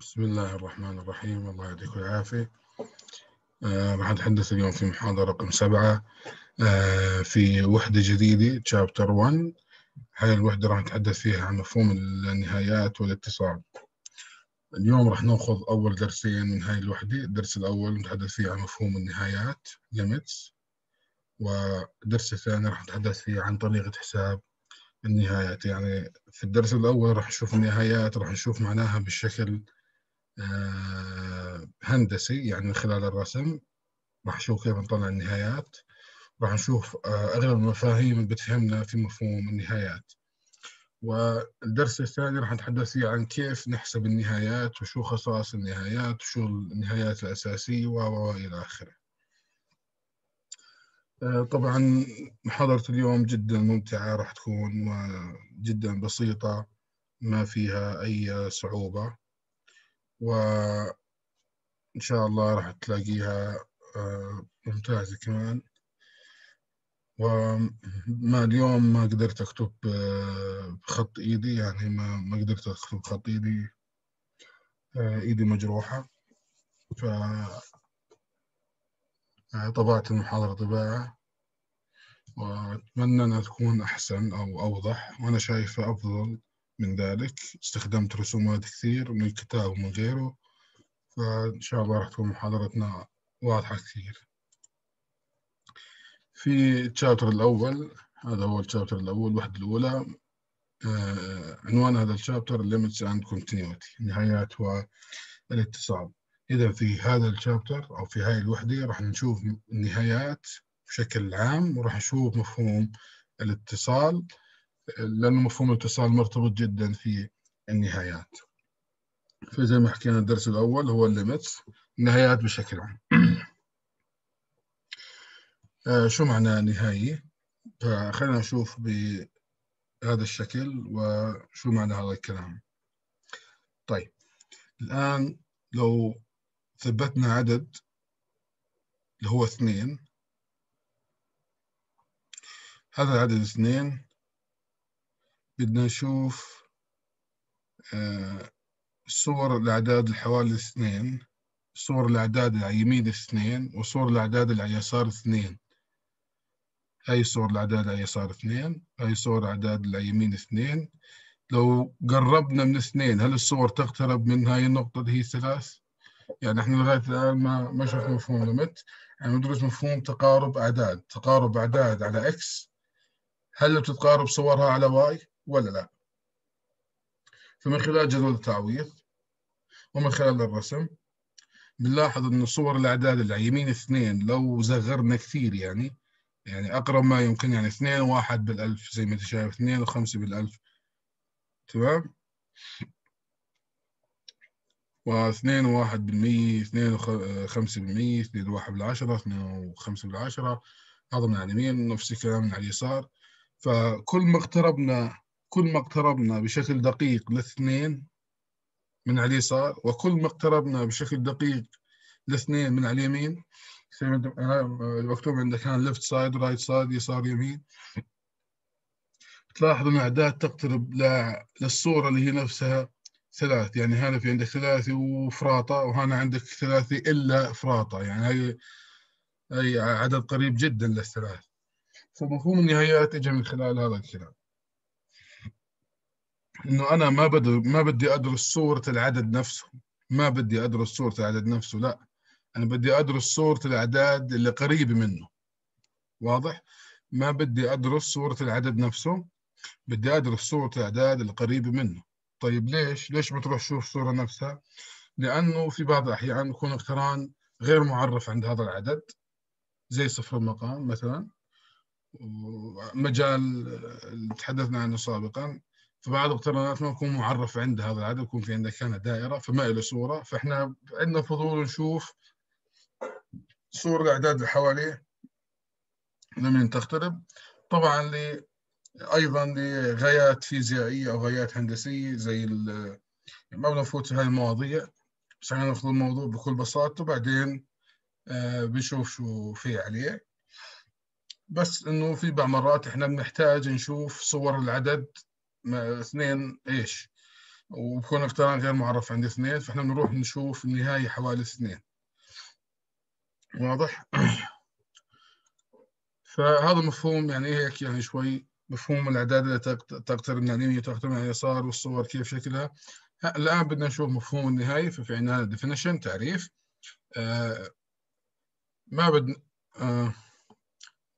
بسم الله الرحمن الرحيم. الله يعطيك العافية. آه نتحدث اليوم في محاضرة رقم سبعة. آه في وحدة جديدة شابتر 1 هاي الوحدة راح نتحدث فيها عن مفهوم النهايات والاتصال. اليوم راح ناخذ أول درسين من هاي الوحدة. الدرس الأول نتحدث فيه عن مفهوم النهايات limits. والدرس الثاني راح نتحدث فيه عن طريقة حساب النهايات. يعني في الدرس الأول راح نشوف النهايات راح نشوف معناها بالشكل هندسي يعني من خلال الرسم. راح نشوف كيف نطلع النهايات. راح نشوف آه، أغلب المفاهيم اللي بتفهمنا في مفهوم النهايات. والدرس الثاني راح نتحدث فيه عن كيف نحسب النهايات وشو خصائص النهايات وشو النهايات الأساسية وإلى آخره. آه، طبعا محاضرة اليوم جدا ممتعة راح تكون وجدا بسيطة ما فيها أي صعوبة. وإن شاء الله راح تلاقيها آه، ممتازة كمان. وما اليوم ما قدرت أكتب آه، بخط إيدي يعني ما ما قدرت أكتب بخط إيدي آه، إيدي مجروحة. ف طبعت المحاضرة طباعة. وأتمنى أنها تكون أحسن أو أوضح وأنا شايفة أفضل. من ذلك استخدمت رسومات كثير من الكتاب ومن غيره فإن شاء الله راح تكون محاضرتنا واضحة كثير. في الشابتر الأول هذا هو الشابتر الأول الوحدة الأولى آه عنوان هذا الشابتر Limits and Continuity النهايات والاتصال. إذا في هذا الشابتر أو في هاي الوحدة راح نشوف النهايات بشكل عام وراح نشوف مفهوم الاتصال. لأنه مفهوم الاتصال مرتبط جدا في النهايات. فزي ما حكينا الدرس الأول هو الليمتس النهايات بشكل عام. آه شو معنى نهاية فخلينا نشوف بهذا الشكل وشو معنى هذا الكلام. طيب الآن لو ثبتنا عدد اللي هو اثنين هذا العدد اثنين بدنا نشوف آه، صور الأعداد الحوالي اثنين صور الأعداد اللي على يمين اثنين وصور الأعداد اللي على يسار اثنين هاي صور الأعداد اللي على يسار اثنين هاي صور الأعداد اللي على يمين اثنين لو قربنا من اثنين هل الصور تقترب من هاي النقطة اللي هي ثلاث؟ يعني إحنا لغاية الآن ما ما شفنا مفهوم limit يعني ندرس مفهوم تقارب أعداد تقارب أعداد على X هل بتتقارب صورها على Y؟ ولا لا؟ فمن خلال جدول التعويض ومن خلال الرسم بنلاحظ إنه صور الأعداد اللي على يمين اثنين لو صغرنا كثير يعني يعني أقرب ما يمكن يعني اثنين واحد بالألف زي ما أنت شايف اثنين وخمسة بالألف. تمام؟ واثنين وواحد بالمية اثنين وخمسة بالمية اثنين وواحد بالعشرة اثنين وخمسة بالعشرة. هذا من على اليمين نفس الكلام من على اليسار. فكل ما اقتربنا كل ما اقتربنا بشكل دقيق لاثنين من على اليسار وكل ما اقتربنا بشكل دقيق لاثنين من على اليمين. المكتوب عندك كان left side right side يسار يمين. تلاحظ إن الأعداد تقترب للصورة اللي هي نفسها ثلاث. يعني هنا في عندك ثلاثي وفراطة وهنا عندك ثلاثي إلا فراطة. يعني هي هي عدد قريب جدا للثلاث. فمفهوم النهايات اجى من خلال هذا الكلام. إنه أنا ما بدي ما بدي أدرس صورة العدد نفسه. ما بدي أدرس صورة العدد نفسه لا. أنا بدي أدرس صورة الأعداد اللي قريبة منه. واضح؟ ما بدي أدرس صورة العدد نفسه بدي أدرس صورة الأعداد اللي قريبة منه. طيب ليش؟ ليش بتروح تشوف الصورة نفسها؟ لأنه في بعض الأحيان يكون اقتران غير معرف عند هذا العدد. زي صفر المقام مثلا. مجال تحدثنا عنه سابقا. فبعض الاقترانات ما يكون معرف عند هذا العدد يكون في عندك هنا دائرة فما له صورة. فإحنا عندنا فضول نشوف صور الأعداد اللي حواليه. لمن تقترب. طبعا ل أيضا لغايات فيزيائية أو غايات هندسية زي ما بنفوت في هاي المواضيع. بس إحنا ناخذ الموضوع بكل بساطة وبعدين آه بنشوف شو في عليه. بس إنه في بعض مرات إحنا بنحتاج نشوف صور العدد اثنين إيش؟ وبكون اقتران غير معرف عند اثنين فإحنا بنروح نشوف النهاية حوالي اثنين. واضح؟ فهذا مفهوم يعني هيك يعني شوي مفهوم الأعداد اللي تقترب من اليمين وتقترب من اليسار والصور كيف شكلها. الآن بدنا نشوف مفهوم النهاية ففي عندنا definition تعريف. آه ما بدنا آه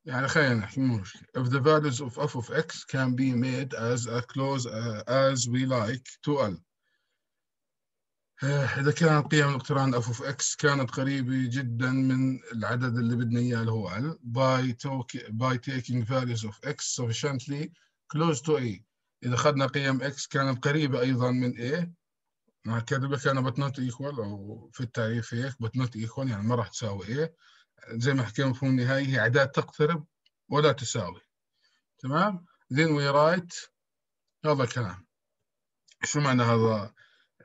يعني خلينا نحكي مو مشكلة. If the values of f of x can be made as close uh, as we like to L. آه، إذا كانت قيم الاقتران f of x كانت قريبة جدا من العدد اللي بدنا إياه اللي هو L by, by taking values of x sufficiently close to A. إذا أخذنا قيم x كانت قريبة أيضا من A مع كاتب لك أنا but not equal أو في التعريف هيك but not equal يعني ما راح تساوي A. زي ما حكينا مفهوم النهائي هي أعداد تقترب ولا تساوي. تمام؟ Then we write هذا الكلام. شو معنى هذا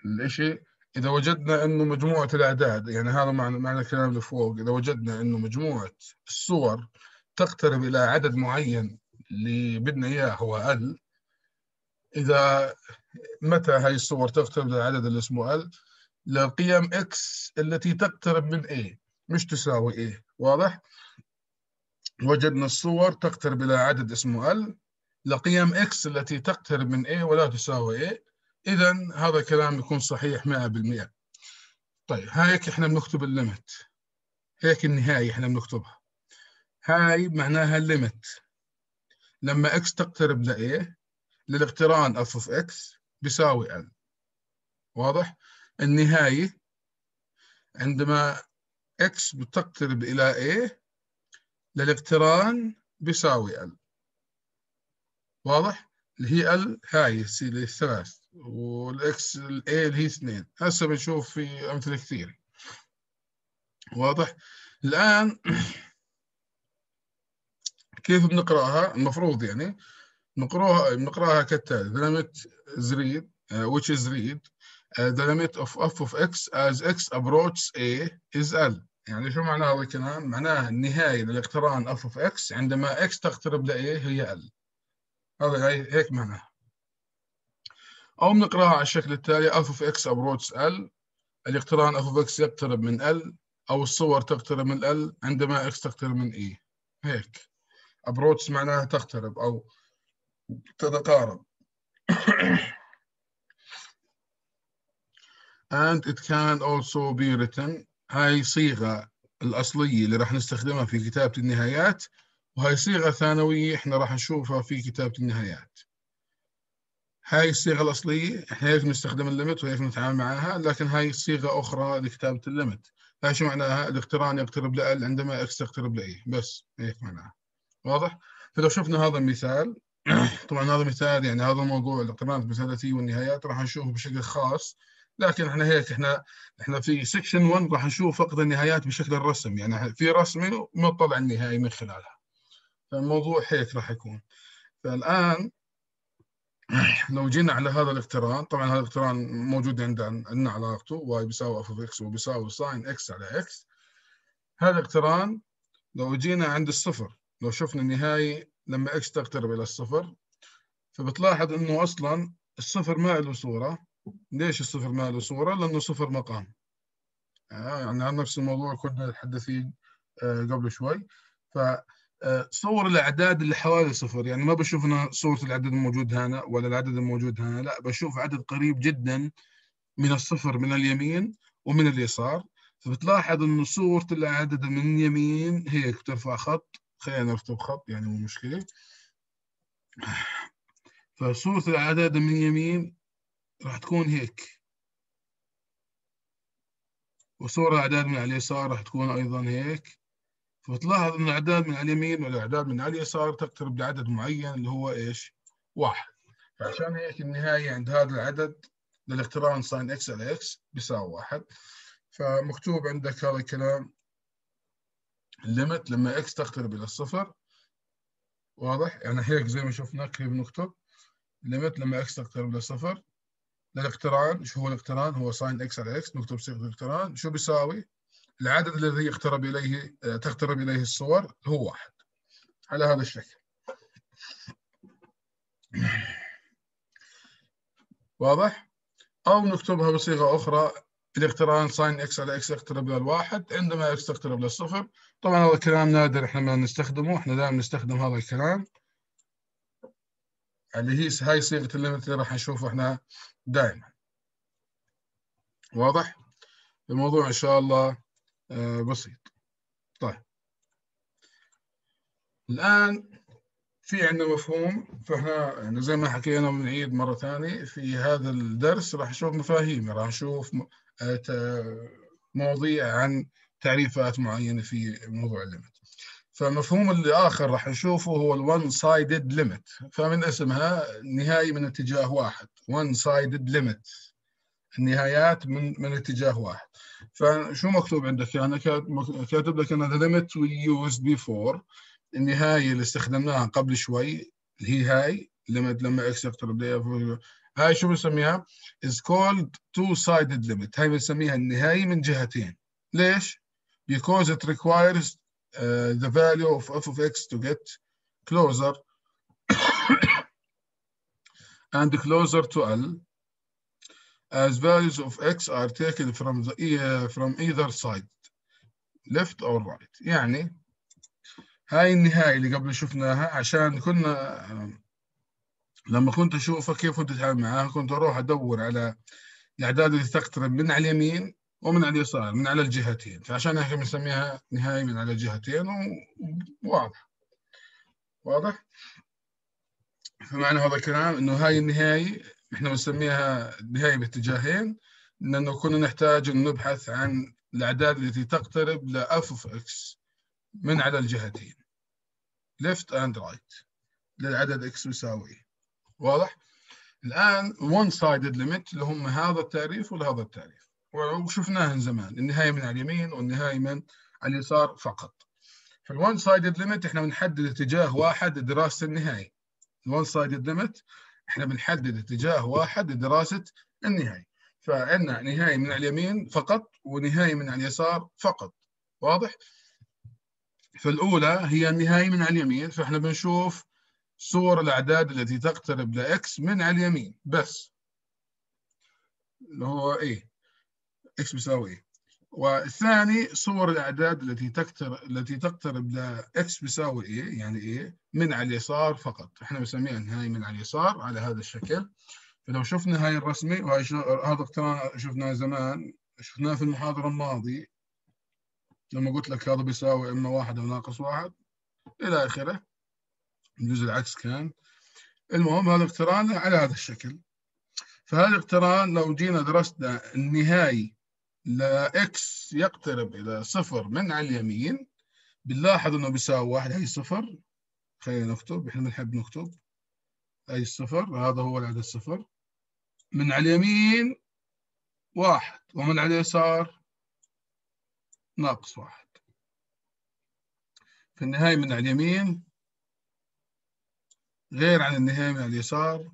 الإشي؟ إذا وجدنا إنه مجموعة الأعداد يعني هذا معنى معنى الكلام اللي فوق. إذا وجدنا إنه مجموعة الصور تقترب إلى عدد معين اللي بدنا إياه هو ال إذا متى هاي الصور تقترب للعدد اللي اسمه ال للقيم x التي تقترب من a. مش تساوي a. واضح؟ وجدنا الصور تقترب إلى عدد اسمه ال لقيم x التي تقترب من a ولا تساوي a. إذا هذا الكلام يكون صحيح 100% طيب هيك إحنا بنكتب الليمت هيك النهاية إحنا بنكتبها. هاي معناها الليمت لما x تقترب ل a للاقتران f of x بيساوي l. واضح؟ النهاية عندما x بتقترب إلى a للاقتران بيساوي l. واضح؟ اللي هي ال هاي اللي هي ثلاث وال x ال a اللي هي اثنين. هسه بنشوف في أمثلة كثيرة. واضح؟ الآن كيف بنقرأها؟ المفروض يعني نقراها بنقرأها كالتالي. Is read uh, which is read. The limit of f of x as x approaches a is l. يعني شو معنى هذا الكلام؟ معناه النهاية للاقتران f of x عندما x تقترب ل a هي l. هذا هيك معناه أو بنقراها على الشكل التالي f of x approaches l. الاقتران f of x يقترب من l أو الصور تقترب من l عندما x تقترب من e. هيك. Approach معناها تقترب أو تتقارب. and it can also be written هاي صيغة الأصلية اللي راح نستخدمها في كتابة النهايات وهي صيغة ثانوية إحنا راح نشوفها في كتابة النهايات. هاي الصيغة الأصلية إحنا هيك بنستخدم الليمت وهيك نتعامل معها لكن هاي صيغة أخرى لكتابة الليمت. هاي شو معناها؟ الاقتران يقترب ل عندما x تقترب ل بس هيك معناها. واضح؟ فلو شفنا هذا المثال طبعا هذا مثال يعني هذا الموضوع الاقترانات المثالية والنهايات راح نشوفه بشكل خاص. لكن إحنا هيك إحنا إحنا في section 1 راح نشوف فقط النهايات بشكل الرسم يعني في رسمه ونطلع النهاية من خلالها. فالموضوع هيك راح يكون. فالآن لو جينا على هذا الاقتران طبعا هذا الاقتران موجود عندنا عندنا علاقته y بيساوي f of x وبيساوي sine x على x. هذا الاقتران لو جينا عند الصفر لو شفنا النهاية لما إكس تقترب إلى الصفر فبتلاحظ إنه أصلا الصفر ما له صورة. ليش الصفر ما له صورة؟ لأنه صفر مقام. آه يعني عن نفس الموضوع كنا نتحدثين آه قبل شوي. ف آه، صور الأعداد اللي حوالي صفر. يعني ما بشوف أنا صورة العدد الموجود هنا ولا العدد الموجود هنا. لا بشوف عدد قريب جدا من الصفر من اليمين ومن اليسار. فبتلاحظ إنه صورة العدد من اليمين هيك بترفع خط. خلينا نرتب خط يعني مو مشكلة. فصورة الأعداد من اليمين راح تكون هيك. وصورة الأعداد من على اليسار راح تكون أيضا هيك. فتلاحظ إن الإعداد من اليمين والإعداد من اليسار تقترب لعدد معين اللي هو إيش؟ واحد. فعشان هيك النهاية عند هذا العدد للاقتران sine x على x بيساوي واحد. فمكتوب عندك هذا الكلام. ال limit لما x تقترب إلى الصفر. واضح؟ يعني هيك زي ما شفنا كيف نكتب. limit لما x تقترب إلى الصفر للاقتران شو هو الاقتران؟ هو sine x على x نكتب صيغة الاقتران شو بيساوي؟ العدد الذي يقترب إليه آه، تقترب إليه الصور هو واحد على هذا الشكل واضح؟ أو نكتبها بصيغة أخرى الاقتران sine x على x يقترب للواحد عندما x تقترب للصفر طبعا هذا الكلام نادر إحنا ما نستخدمه إحنا دائما نستخدم هذا الكلام اللي هي هاي صيغة ال limit اللي راح نشوفه إحنا دائما واضح؟ الموضوع إن شاء الله آه، بسيط. طيب. الآن في عندنا مفهوم فإحنا يعني زي ما حكينا بنعيد مرة ثانية في هذا الدرس راح نشوف مفاهيم راح نشوف مواضيع عن تعريفات معينة في موضوع ال limit. فالمفهوم اللي آخر راح نشوفه هو ال one sided limit فمن اسمها نهايه من اتجاه واحد. one sided limit. النهايات من من اتجاه واحد. فشو مكتوب عندك؟ أنا كاتب لك أن the limit we used before النهاية اللي استخدمناها قبل شوي اللي هي هاي limit لما x يقترب هاي شو بنسميها؟ is called two sided limit. هاي بنسميها النهاية من جهتين. ليش؟ because it requires uh, the value of f of x to get closer and closer to L as values of x are taken from the uh, from either side left or right. يعني هاي النهاية اللي قبل شفناها عشان كنا لما كنت أشوفها كيف كنت أتعامل معاها كنت أروح أدور على الاعداد اللي تقترب من على اليمين ومن على اليسار من على الجهتين. فعشان هيك بنسميها نهايه من على الجهتين وواضح. واضح؟ فمعنى هذا الكلام إنه هاي النهايه إحنا بنسميها نهايه باتجاهين لأنه كنا نحتاج ان نبحث عن الأعداد التي تقترب ل f of x من على الجهتين. Left and right للعدد x يساوي واضح؟ الآن one sided limit اللي هم هذا التعريف وهذا التعريف. وشفناه من زمان النهاية من على اليمين والنهاية من على اليسار فقط. في ال one sided limit إحنا بنحدد اتجاه واحد لدراسة النهاية. ال one sided limit إحنا بنحدد اتجاه واحد لدراسة النهاية. فعندنا نهاية من على اليمين فقط ونهاية من على اليسار فقط. واضح؟ فالأولى هي النهاية من على اليمين فإحنا بنشوف صور الأعداد التي تقترب ل x من على اليمين. بس. اللي هو a؟ x بيساوي a والثاني صور الأعداد التي تقترب التي تقترب ل x بيساوي a؟ يعني a؟ من على اليسار فقط. إحنا بنسميها النهاية من على اليسار على هذا الشكل. فلو شفنا هاي الرسمة وهي هذا اقتران شفناه زمان شفناه في المحاضرة الماضية لما قلت لك هذا بيساوي إما واحد أو ناقص واحد. إلى آخره. الجزء العكس كان. المهم هذا الاقتران على هذا الشكل. فهذا الاقتران لو جينا درسنا النهاية لإكس يقترب إلى صفر من على اليمين. بنلاحظ إنه بيساوي واحد هي صفر. خلينا نكتب إحنا بنحب نكتب. أي الصفر هذا هو العدد الصفر. من على اليمين واحد ومن على اليسار ناقص واحد. في النهاية من على اليمين غير عن النهاية من اليسار.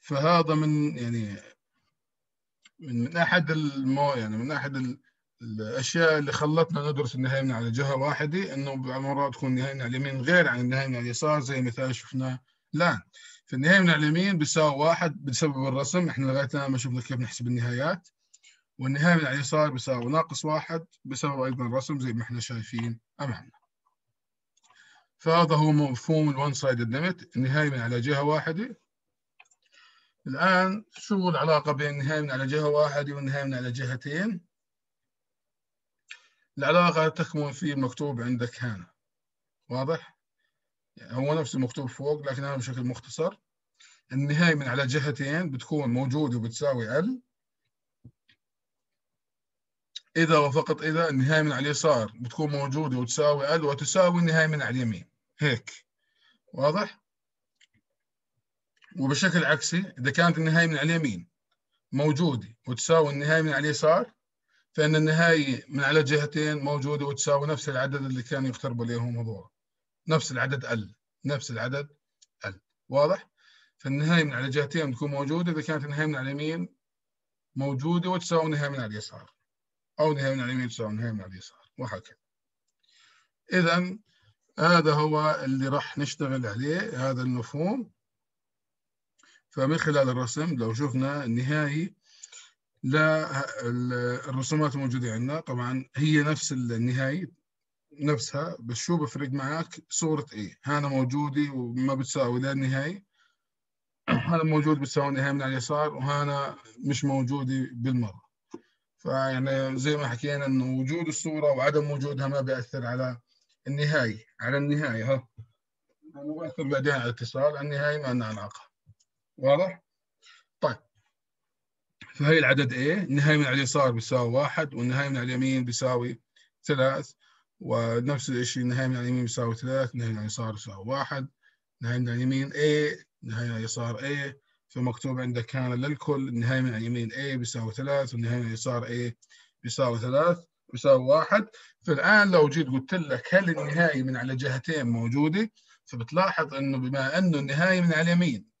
فهذا من يعني من, من أحد المو يعني من أحد الأشياء اللي خلتنا ندرس النهاية من على جهة واحدة إنه بعض المرات تكون النهاية من على اليمين غير عن النهاية من على اليسار زي مثال شفناه الآن. في النهاية من على اليمين بيساوي واحد بسبب الرسم إحنا لغاية الآن ما شفنا كيف نحسب النهايات. والنهاية من على اليسار بيساوي ناقص واحد بسبب أيضا الرسم زي ما إحنا شايفين أمامنا. فهذا هو مفهوم ال one sided limit النهاية من على جهة واحدة الآن شو العلاقة بين النهاية من على جهة واحدة والنهاية من على جهتين؟ العلاقة تكمن في المكتوب عندك هنا واضح؟ يعني هو نفس المكتوب فوق لكن أنا بشكل مختصر. النهاية من على جهتين بتكون موجودة وبتساوي L. إذا وفقط إذا النهاية من على اليسار بتكون موجودة وتساوي L وتساوي النهاية من على اليمين. هيك. واضح؟ وبشكل عكسي إذا كانت النهاية من على اليمين موجودة وتساوي النهاية من على اليسار فإن النهاية من على جهتين موجودة وتساوي نفس العدد اللي كانوا يقتربوا عليهم هذول. نفس العدد ال نفس العدد ال واضح؟ فالنهاية من على جهتين تكون موجودة إذا كانت النهاية من على اليمين موجودة وتساوي النهاية من على اليسار. أو نهاية من على اليمين تساوي النهاية من على اليسار وهكذا. إذا هذا هو اللي راح نشتغل عليه هذا المفهوم. فمن خلال الرسم لو شفنا النهاية للرسومات الموجوده عندنا. طبعا هي نفس النهايه نفسها بس شو بفرق معك؟ صورة إيه هنا موجودة وما بتساوي لا النهاية هذا موجود بتساوي النهاية من على اليسار وهنا مش موجودة بالمرة. فيعني زي ما حكينا إنه وجود الصورة وعدم وجودها ما بيأثر على النهاية على النهاية ها. بيأثر بعدين على الاتصال النهاية ما لنا علاقة. واضح؟ طيب فهي العدد A النهاية من على اليسار بيساوي واحد والنهاية من على اليمين بيساوي ثلاث ونفس الشيء النهاية من اليمين يساوي ثلاث النهاية من اليسار يساوي واحد النهاية من اليمين A النهاية من اليسار A فمكتوب عندك كان للكل النهاية من اليمين A بيساوي ثلاث والنهاية من اليسار A بيساوي ثلاث بيساوي واحد فالآن لو جيت قلت لك هل النهاية من على جهتين موجودة فبتلاحظ إنه بما إنه النهاية من على اليمين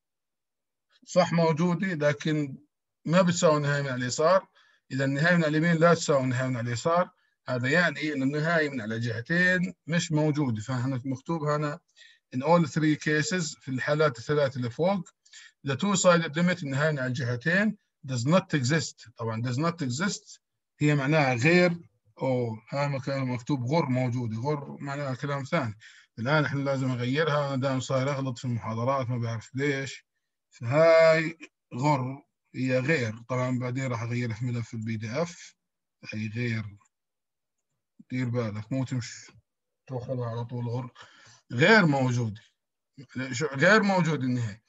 صح موجودة لكن ما بتساوي النهاية من على اليسار. إذا النهاية من على اليمين لا تساوي النهاية من على اليسار. هذا يعني ان النهاية من على جهتين مش موجودة. فهنا مكتوب هنا in all three cases في الحالات الثلاث اللي فوق the two sided limit النهاية من على الجهتين does not exist. طبعا does not exist هي معناها غير أو هذا مكتوب غر موجودة. غر معناها كلام ثاني. الآن إحنا لازم نغيرها. أنا دائما صاير أغلط في المحاضرات ما بعرف ليش. فهاي غر هي غير. طبعا بعدين راح اغيرها في ملف ال PDF هي غير. دير بالك مو تمشي. تاخذها على طول غر. غير موجود غير موجود النهاية.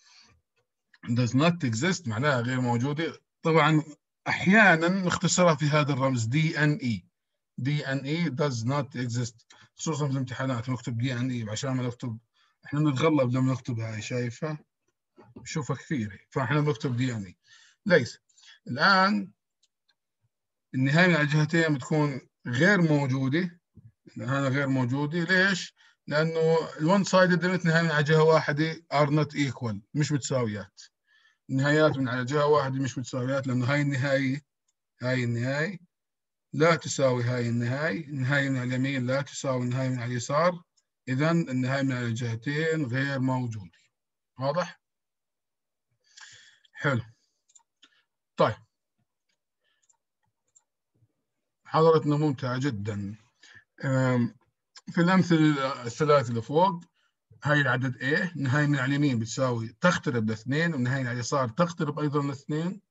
Does not exist معناها غير موجودة. طبعا أحيانا نختصرها في هذا الرمز دي ان اي دي ان اي does not exist. خصوصا في الامتحانات. نكتب DNE عشان ما نكتب إحنا بنتغلب لما نكتب هاي شايفها نشوفها كثير. فاحنا بنكتب DNE ليس. الآن النهاية من الجهتين بتكون غير موجودة. هذا غير موجودة. ليش؟ لأنه ال one sided limit نهاية من على جهة واحدة are not equal مش متساويات. النهايات من على جهة واحدة مش متساويات لأنه هاي النهاية هاي النهاية لا تساوي هاي النهاية. النهاية من على اليمين لا تساوي النهاية من على اليسار. اذا النهاية من على الجهتين غير موجودة. واضح؟ حلو. طيب. حضرتنا ممتعة جدا. في الأمثلة الثلاث اللي فوق هاي العدد A النهاية من على اليمين بتساوي تقترب لاثنين والنهاية من على اليسار تقترب أيضا لاثنين.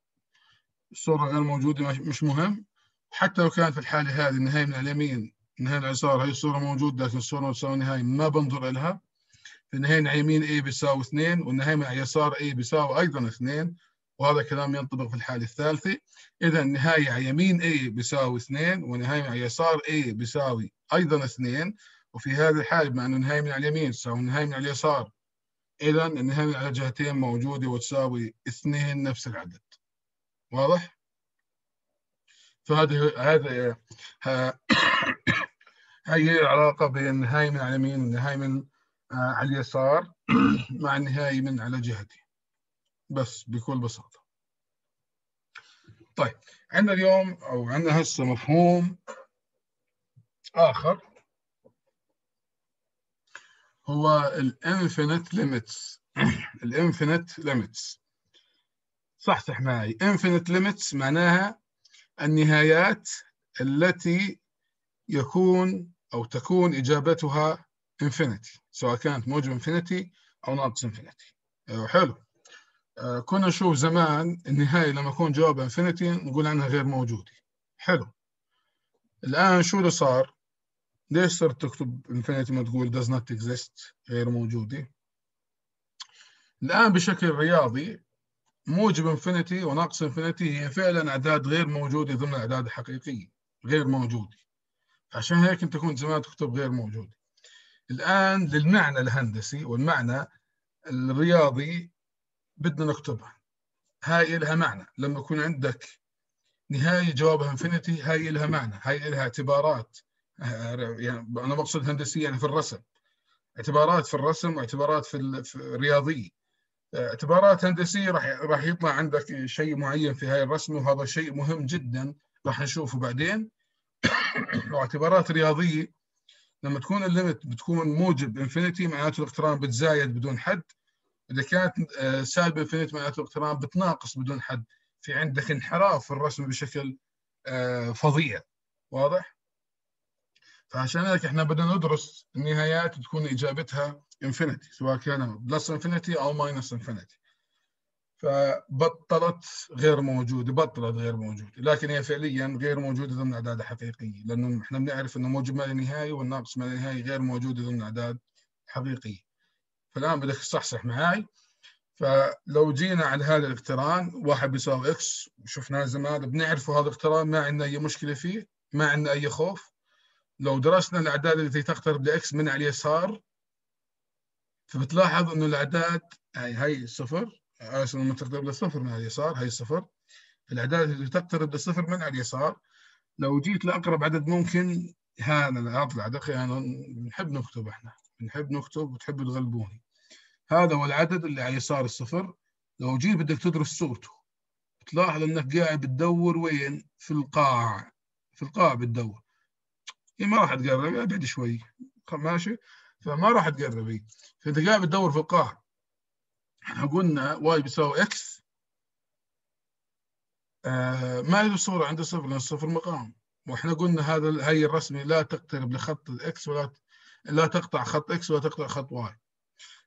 الصورة غير موجودة مش مهم. حتى لو كانت في الحالة هذه النهاية من على اليمين النهاية من على اليسار هي الصورة موجودة لكن الصورة تساوي النهاية ما بنظر لها النهاية من اليمين A بيساوي اثنين والنهاية من اليسار A بيساوي أيضا اثنين وهذا كلام ينطبق في الحالة الثالثة. إذا النهاية على يمين A بيساوي 2 ونهاية على يسار A بيساوي أيضا 2 وفي هذه الحالة بما أنه النهاية من على اليمين تساوي النهاية من على اليسار. إذا النهاية من على جهتين موجودة وتساوي 2 نفس العدد. واضح؟ فهذه هذا هي العلاقة بين النهاية من على اليمين والنهاية من على اليسار مع النهاية من على جهتين بس بكل بساطة. طيب عندنا اليوم أو عندنا هسه مفهوم آخر. هو ال infinite limits. ال infinite limits. صح صح معي. infinite limits معناها النهايات التي يكون أو تكون إجابتها infinity. سواء كانت موجب infinity أو ناقص infinity. حلو. آه، كنا نشوف زمان النهاية لما يكون جواب infinity نقول عنها غير موجودة. حلو. الآن شو اللي صار؟ ليش صرت تكتب infinity ما تقول does not exist غير موجودة؟ الآن بشكل رياضي موجب infinity وناقص infinity هي فعلا أعداد غير موجودة ضمن الأعداد الحقيقية غير موجودة. عشان هيك أنت كنت زمان تكتب غير موجودة. الآن للمعنى الهندسي والمعنى الرياضي بدنا نكتبها. هاي لها معنى. لما يكون عندك نهاية جوابها infinity هاي لها معنى. هاي لها اعتبارات. يعني أنا بقصد هندسية يعني في الرسم. اعتبارات في الرسم واعتبارات في الرياضية اعتبارات هندسية راح راح يطلع عندك شيء معين في هاي الرسمة وهذا شيء مهم جدا راح نشوفه بعدين. واعتبارات رياضية لما تكون ال limit بتكون موجب infinity معناته الاقتران بتزايد بدون حد. إذا كانت آه، سالبه infinity معناته الاقتران بتناقص بدون حد. في عندك انحراف في الرسم بشكل آه، فظيع. واضح؟ فعشان هيك إحنا بدنا ندرس النهايات تكون إجابتها infinity سواء كان plus infinity أو minus infinity فبطلت غير موجودة بطلت غير موجودة لكن هي فعليا غير موجودة ضمن أعداد حقيقية لأنه إحنا بنعرف إنه موجب ما لا نهاية والناقص ما لا نهاية غير موجودة ضمن أعداد حقيقية. فالآن بدك تصحصح معي فلو جينا على هذا الاقتران واي بيساوي إكس شفناه زمان بنعرفه هذا الاقتران ما عندنا أي مشكلة فيه ما عندنا أي خوف. لو درسنا الأعداد التي تقترب لاكس من على اليسار فبتلاحظ إنه الأعداد هاي هاي صفر. اسف لما تقترب للصفر من اليسار هاي صفر الأعداد التي تقترب للصفر من اليسار لو جيت لأقرب عدد ممكن هذا هذا العدد أخي بنحب نكتب إحنا. بنحب نكتب وتحب تغلبوني. هذا هو العدد اللي على يسار الصفر. لو جيت بدك تدرس صوته تلاحظ إنك قاعد بتدور وين؟ في القاع. في القاع بتدور. هي ما راح تقرب ابعد شوي. ماشي؟ فما راح تقرب فإنت قاعد بتدور في القاع. إحنا قلنا y بيساوي x آه ما له صورة عند صفر لأن الصفر مقام. وإحنا قلنا هذا هي الرسمة لا تقترب لخط ال x ولا لا تقطع خط x ولا تقطع خط y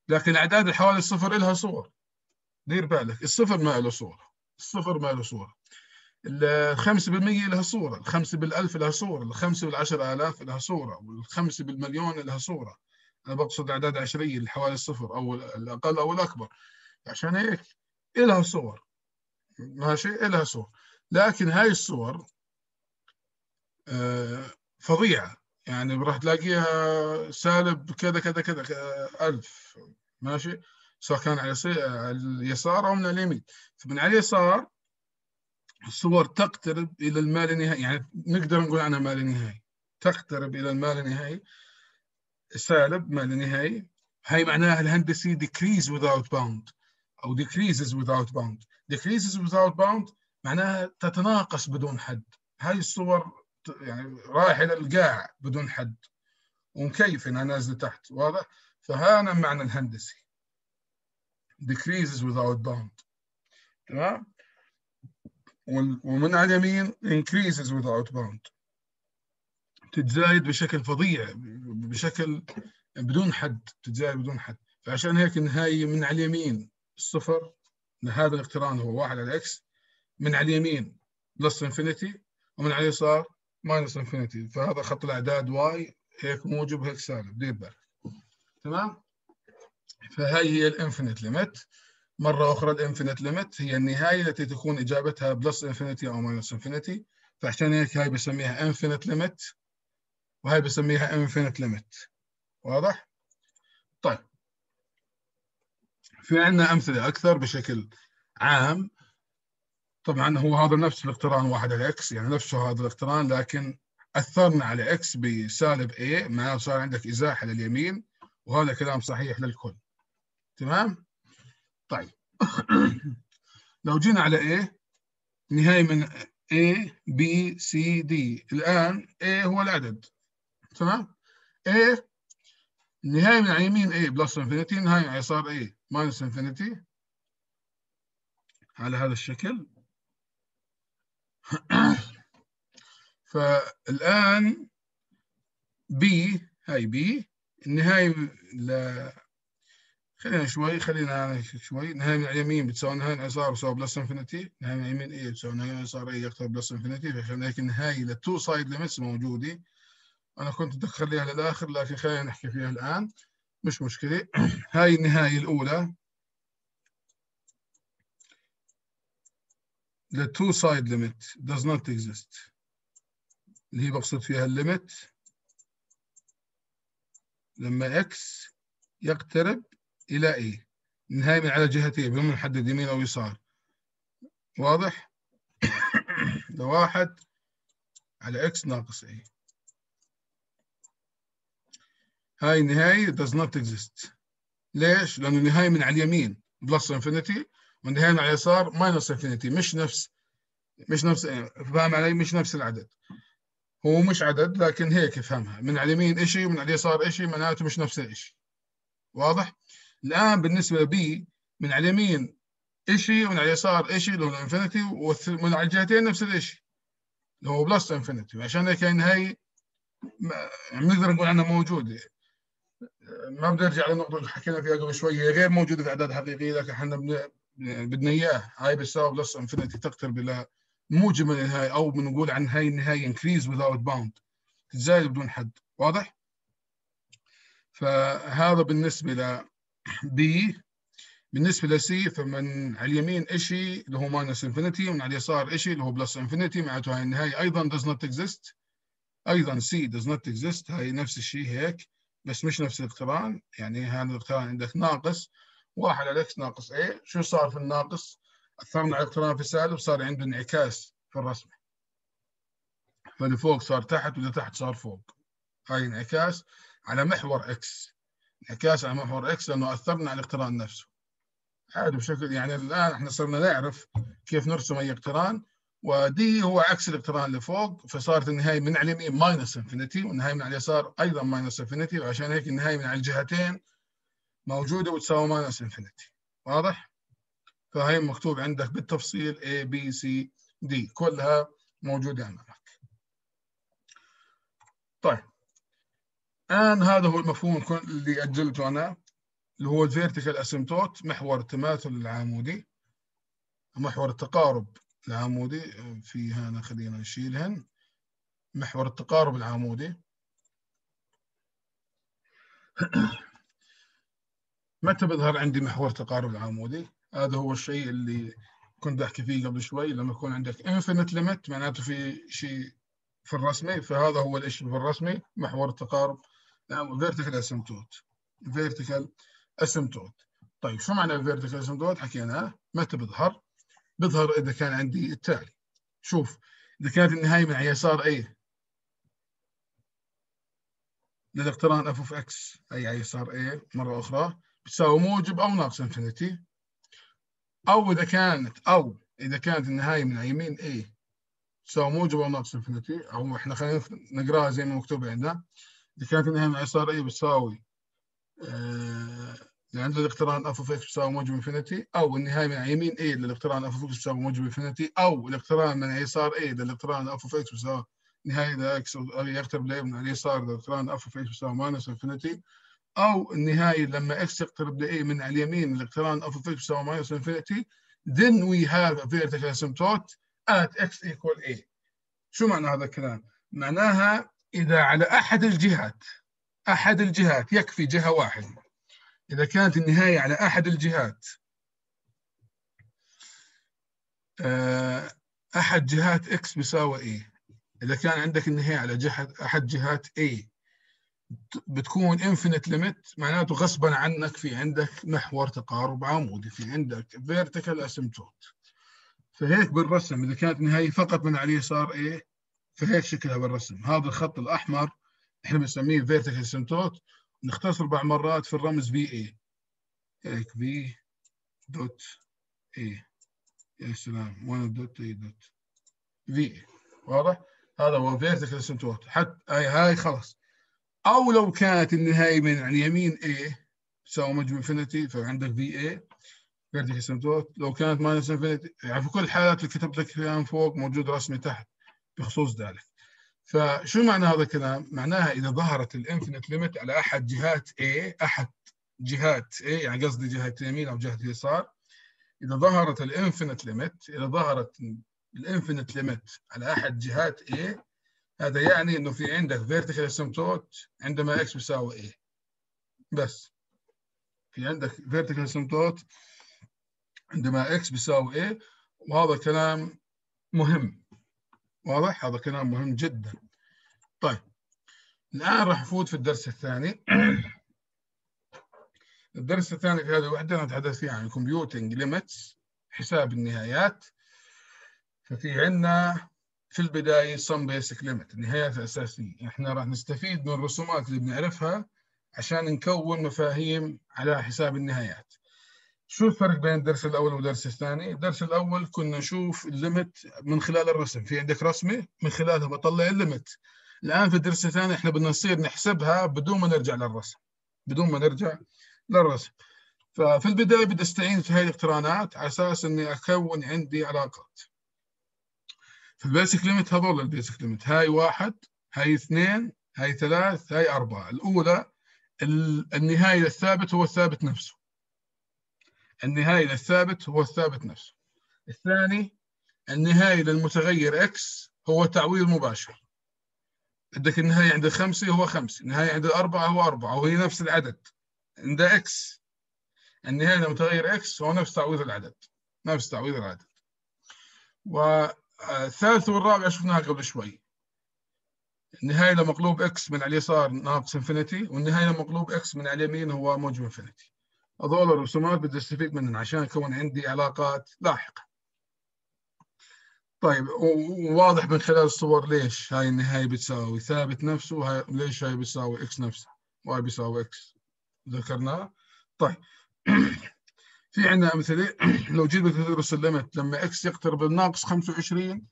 لكن الاعداد اللي حوالي الصفر لها صور. دير بالك الصفر ما له صورة. الصفر ما له صورة. الخمسة بالمية لها صورة الخمسة بالألف لها صورة الخمسة بالعشر آلاف لها صورة والخمسة بالمليون لها صورة. أنا بقصد أعداد عشرية اللي حوالي الصفر أو الأقل أو الأكبر عشان هيك إلها صور. ماشي؟ إلها صور. لكن هاي الصور آه، فظيعة. يعني راح تلاقيها سالب كذا كذا كذا ألف. ماشي؟ سواء كان على اليسار أو من اليمين. فمن على اليسار الصور تقترب إلى المال النهائي. يعني نقدر نقول عنها مال نهائي. تقترب إلى المال النهائي. سالب مال نهائي. هاي معناها الهندسي decrease without bound أو decreases without bound. decreases without bound معناها تتناقص بدون حد. هاي الصور يعني رايح إلى القاع بدون حد. ومكيف إنها نازلة تحت واضح؟ فهذا معنى الهندسي. decreases without bound. تمام؟ ومن على اليمين increases without bound. تتزايد بشكل فظيع بشكل بدون حد تتزايد بدون حد. فعشان هيك النهاية من على اليمين الصفر هذا الاقتران هو واحد على x من على اليمين plus infinity ومن على اليسار minus infinity. فهذا خط الأعداد y هيك موجب هيك سالب. دير بالك تمام؟ فهي هي ال infinite limit. مرة أخرى ال infinite limit هي النهاية التي تكون إجابتها plus infinity أو minus infinity. فعشان هيك هاي بسميها infinite limit. وهي بسميها infinite limit واضح؟ طيب. في عندنا أمثلة أكثر بشكل عام. طبعا هو هذا نفس الاقتران واحد على x يعني نفسه هذا الاقتران لكن أثرنا على x بسالب A معناه صار عندك إزاحة لليمين وهذا كلام صحيح للكل. تمام؟ طيب. لو جينا على A نهاية من A B C D. الآن A هو العدد. تمام؟ A النهاية من اليمين A plus infinity النهاية على يسار A minus infinity على هذا الشكل. فالآن B هاي B. النهاية ل خلينا شوي خلينا شوي. نهاية من اليمين بتساوي نهاية من اليسار بتساوي plus infinity نهاية من اليمين A بتساوي نهاية من اليسار A يقترب plus infinity فعشان هيك النهاية لل two side limits موجودة. أنا كنت بدي أخليها للآخر لكن خلينا نحكي فيها الآن. مش مشكلة. هاي النهاية الأولى. The two side limit does not exist. اللي هي بقصد فيها ال limit لما x يقترب إلى A. النهاية من على جهتين بدون نحدد يمين أو يسار. واضح؟ لواحد على x ناقص A. هاي النهاية does not exist. ليش؟ لأنه النهاية من على اليمين. plus infinity والنهاية من على اليسار minus infinity مش نفس مش نفس فاهم علي؟ مش نفس العدد. هو مش عدد لكن هيك افهمها من على اليمين شيء ومن على اليسار شيء معناته مش نفس الشيء واضح؟ الآن بالنسبة ل B من على اليمين شيء ومن على اليسار شيء اللي هو ال infinity ومن على الجهتين نفس الشيء اللي هو plus infinity عشان هيك هي نقدر نقول عنها موجودة. ما بدي أرجع للنقطه اللي حكينا فيها قبل شوي هي غير موجودة في أعداد حقيقية لكن إحنا بدنا اياه هاي بتساوي plus infinity تقترب إلى موجب من النهاية أو بنقول عن هاي النهاية increase without bound تزايد بدون حد. واضح؟ فهذا بالنسبة ل B. بالنسبة ل C فمن على اليمين شيء اللي هو minus infinity ومن على اليسار شيء اللي هو plus infinity معناته هاي النهاية أيضا does not exist. أيضا C does not exist. هاي نفس الشيء هيك. بس مش نفس الاقتران. يعني هذا الاقتران عندك ناقص واحد على x ناقص A شو صار في الناقص؟ أثرنا على الاقتران في السالب صار عنده انعكاس في الرسمة. فاللي فوق صار تحت واللي تحت صار فوق. هاي انعكاس على محور x انعكاس على محور x لأنه أثرنا على الاقتران نفسه. هذا بشكل يعني الآن إحنا صرنا نعرف كيف نرسم أي اقتران. و D هو عكس الاقتران اللي فوق فصارت النهاية من على اليمين minus infinity والنهاية من على اليسار أيضا minus infinity وعشان هيك النهاية من على الجهتين موجودة وتساوي minus infinity واضح؟ فهي مكتوب عندك بالتفصيل A B C D كلها موجودة امامك. طيب الان هذا هو المفهوم اللي أجلته أنا اللي هو ال vertical asymptote محور التماثل العمودي محور التقارب العمودي في هنا خلينا نشيلهن محور التقارب العمودي. متى بيظهر عندي محور تقارب العمودي؟ هذا هو الشيء اللي كنت بحكي فيه قبل شوي لما يكون عندك infinite limit معناته في شيء في الرسمي فهذا هو الشيء في الرسمي محور التقارب vertical asymptote vertical asymptote طيب شو معنى ال vertical asymptote حكينا متى بيظهر بيظهر إذا كان عندي التالي. شوف إذا كانت النهاية من يسار A للاقتران f of x أي على يسار A مرة أخرى بتساوي موجب أو ناقص infinity أو إذا كانت أو إذا كانت النهاية من يمين A تساوي موجب أو ناقص infinity أو إحنا خلينا نقراها زي ما مكتوب عندنا. إذا كانت النهاية من يسار A بتساوي آه عند الاقتران f of x بتساوي؟ موجب infinity. أو النهاية من يمين A للاقتران f of x بتساوي؟ موجب infinity. أو الاقتران من يسار A للاقتران f of x بتساوي؟ نهاية x يقترب من اليسار للاقتران f of x بتساوي؟ minus infinity. أو النهاية لما x يقترب ل A من على اليمين الاقتران f of x بيساوي minus infinity then we have a vertical asymptote at x equal A. شو معنى هذا الكلام؟ معناها إذا على أحد الجهات أحد الجهات يكفي جهة واحدة إذا كانت النهاية على أحد الجهات. آه، أحد جهات x بيساوي A. إذا كان عندك النهاية على جهة أحد جهات A بتكون infinite limit معناته غصبا عنك في عندك محور تقارب عمودي في عندك vertical asymptote فهيك بالرسم إذا كانت نهايه فقط من على اليسار A فهيك شكلها بالرسم. هذا الخط الأحمر إحنا بنسميه vertical asymptote نختصر بعض مرات في الرمز V A هيك V dot A يا سلام. وين dot A dot V واضح؟ هذا هو vertical asymptote حتى هاي هاي خلص أو لو كانت النهاية من على اليمين A تساوي موجب infinity فعندك V A vertical asymptote لو كانت minus infinity يعني في كل الحالات اللي كتبت لك فوق موجود رسمي تحت بخصوص ذلك. فشو معنى هذا الكلام؟ معناها إذا ظهرت ال infinite limit على أحد جهات A أحد جهات A يعني قصدي جهه اليمين أو جهة اليسار إذا ظهرت ال infinite limit إذا ظهرت ال infinite limit على أحد جهات A هذا يعني إنه في عندك vertical asymptote عندما x بيساوي A بس. في عندك vertical asymptote عندما x بيساوي a وهذا كلام مهم. واضح؟ هذا كلام مهم جدا. طيب الآن راح نفوت في الدرس الثاني. الدرس الثاني في هذه الوحدة نتحدث فيه عن computing limits حساب النهايات. ففي عندنا في البداية some basic limit النهايات الأساسية إحنا راح نستفيد من الرسومات اللي بنعرفها عشان نكون مفاهيم على حساب النهايات. شو الفرق بين الدرس الأول والدرس الثاني؟ الدرس الأول كنا نشوف ال limit من خلال الرسم. في عندك رسمة من خلالها بطلع ال limit الآن في الدرس الثاني إحنا بدنا نصير نحسبها بدون ما نرجع للرسم. بدون ما نرجع للرسم. ففي البداية بدي استعين في هاي الاقترانات على أساس إني أكون عندي علاقات. في ال basic limit هذول ال basic limit هاي واحد هاي اثنين هاي ثلاث هاي أربعة. الأولى النهاية للثابت هو الثابت نفسه. النهاية للثابت هو الثابت نفسه. الثاني النهاية للمتغير x هو تعويض مباشر. عندك النهاية عند الخمسة هو خمسة النهاية عند الأربعة هو أربعة وهي نفس العدد عند x. النهاية للمتغير x هو نفس تعويض العدد نفس تعويض العدد. والثالث والرابع شفناها قبل شوي. النهاية لمقلوب x من على اليسار ناقص infinity والنهاية لمقلوب x من على اليمين هو موجب infinity هذول الرسومات بدي استفيد منهم عشان يكون عندي علاقات لاحقة. طيب وواضح من خلال الصور ليش هاي النهاية بتساوي ثابت نفسه وهاي ليش هاي بتساوي x نفسها؟ y بيساوي x ذكرناه طيب. في عندنا أمثلة. لو جيت بدك تدرس ال limit لما x يقترب لناقص 25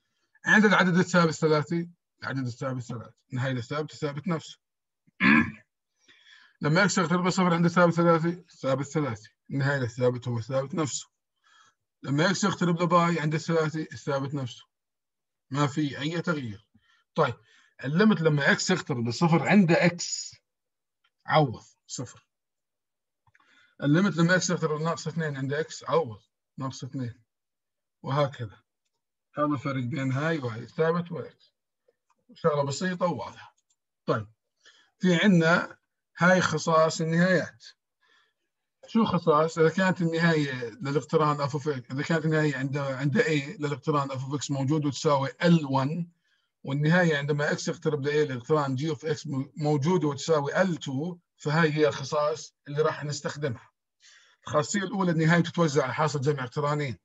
عند العدد الثابت ثلاثة العدد الثابت ثلاثة. نهاية الثابت الثابت نفسه. لما x يقترب الصفر عند الثابت ثلاثي ثابت ثلاثة. النهاية الثابت هو الثابت نفسه. لما x يقترب لباي عند الثلاثي الثابت نفسه. ما في أي تغيير. طيب ال limit لما x يقترب لصفر عند x عوض صفر. ال limit لما x يقترب ناقص اثنين عند x عوض ناقص اثنين. وهكذا. هذا الفرق بين هاي وهاي ثابت و x شغلة بسيطة وواضحة. طيب في عندنا هاي خصائص النهايات. شو خصائص؟ إذا كانت النهاية للاقتران f of إذا كانت النهاية عند عند a للاقتران f of x موجود وتساوي L1 والنهاية عندما x يقترب ل a للاقتران g of x موجودة وتساوي L2 فهي هي الخصائص اللي راح نستخدمها. الخاصية الأولى النهاية تتوزع على حاصل جمع اقترانين.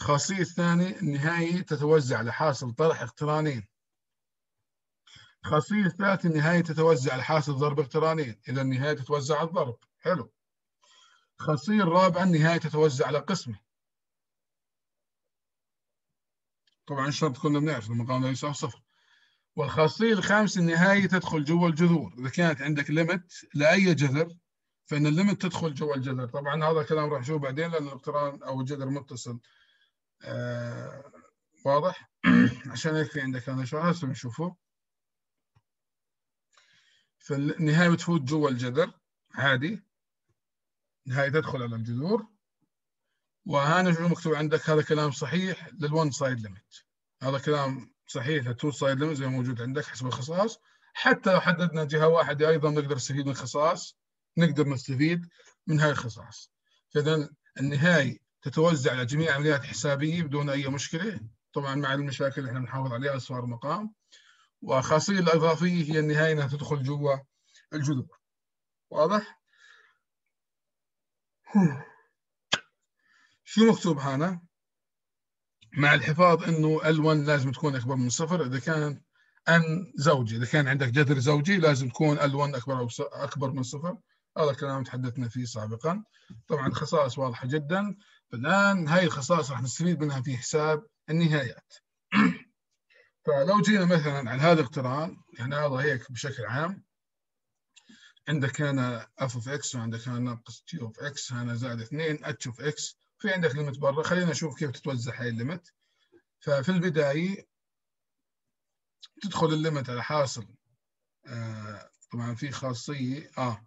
الخاصية الثانية النهاية تتوزع على حاصل طرح اقترانين. الخاصية الثالثة النهاية تتوزع حاصل ضرب اقترانين إذا النهاية تتوزع على الضرب. حلو. الخاصية الرابعة النهاية تتوزع على قسمة. طبعا شرط كنا بنعرف المقام يساوي صفر. والخاصية الخامسة النهاية تدخل جوا الجذور. إذا كانت عندك ليمت لأي جذر فإن الليمت تدخل جوا الجذر. طبعا هذا الكلام راح نشوفه بعدين لأن الاقتران أو الجذر متصل. آه واضح؟ عشان هيك في عندك هذا شو هسه بنشوفه. فالنهاية بتفوت جوا الجذر عادي. النهاية تدخل على الجذور. وهنا شو مكتوب عندك؟ هذا كلام صحيح لل one side limit هذا كلام صحيح لل two side limit زي ما موجود عندك حسب الخصائص. حتى لو حددنا جهة واحدة أيضا نقدر نستفيد من الخصائص نقدر نستفيد من هاي الخصائص. فإذا النهاية تتوزع على جميع عمليات حسابية بدون أي مشكلة. طبعا مع المشاكل اللي إحنا بنحافظ عليها صار مقام والخاصية الإضافية هي النهاية أنها تدخل جوا الجذور. واضح؟ شو مكتوب هنا؟ مع الحفاظ إنه ال1 لازم تكون أكبر من صفر. إذا كان ان زوجي إذا كان عندك جذر زوجي لازم تكون ال1 أكبر أو أكبر من صفر. هذا الكلام تحدثنا فيه سابقا. طبعا خصائص واضحة جدا. فالان هاي الخصائص راح نستفيد منها في حساب النهايات. فلو جينا مثلا على هذا الاقتران يعني هذا هيك بشكل عام. عندك هنا f of x وعندك هنا ناقص g of x هنا زائد 2 h of x في عندك limit برا. خلينا نشوف كيف تتوزع هاي ال limit ففي البداية تدخل ال limit على حاصل. آه طبعا في خاصية آه.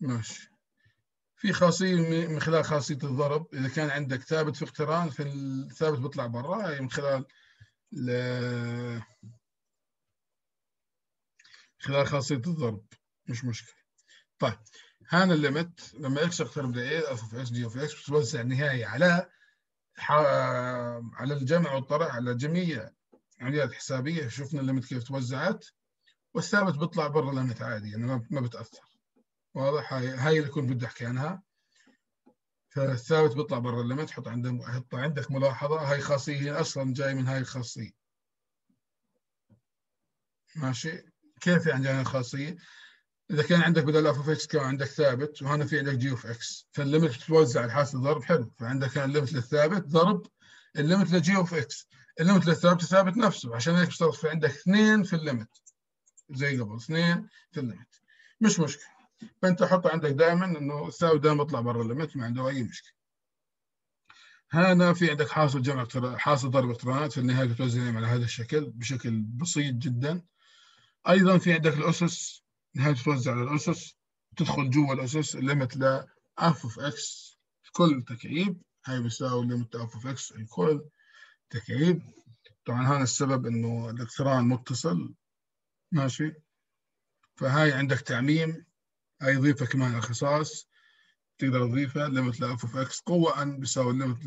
ماشي. في خاصية من خلال خاصية الضرب. إذا كان عندك ثابت في اقتران فالثابت بيطلع برا من خلال ل... خلال خاصية الضرب. مش مشكلة. طيب هان ال limit لما x يقترب ل f of x g of x بتوزع النهاية على ح... على الجمع والطرح على جميع عمليات حسابية. شفنا ال limit كيف توزعت والثابت بيطلع برا ال limit عادي يعني ما بتأثر. واضح؟ هاي هاي اللي كنت بدي أحكي عنها. فالثابت بيطلع برا ال limit حط عندك حط عندك ملاحظة. هاي خاصية هي أصلا جاي من هاي الخاصية. ماشي؟ كيف يعني جاي الخاصية؟ إذا كان عندك بدل f of x كان عندك ثابت وهنا في عندك g of x فال limit تتوزع على حاصل ضرب حلو. فعندك كان ال limit للثابت ضرب. ال limit ل g of x ال limit للثابت الثابت نفسه. عشان هيك بصير في عندك اثنين في ال limit. زي قبل اثنين في ال limit. مش مشكلة. فأنت حط عندك دائما إنه الثابت دائما يطلع برا ال limit ما عنده أي مشكلة. هنا في عندك حاصل جمع حاصل ضرب اقترانات في النهاية توزعهم على هذا الشكل بشكل بسيط جدا. أيضا في عندك الأسس نهاية توزع على الأسس تدخل جوا الأسس ال limit ل f of x كل تكعيب. هاي بيساوي limit f of x الكل تكعيب. طبعا هذا السبب إنه الاقتران متصل. ماشي؟ فهاي عندك تعميم. هاي ضيفه كمان خصائص تقدر تضيفها limit ل f of x قوة n بيساوي ال limit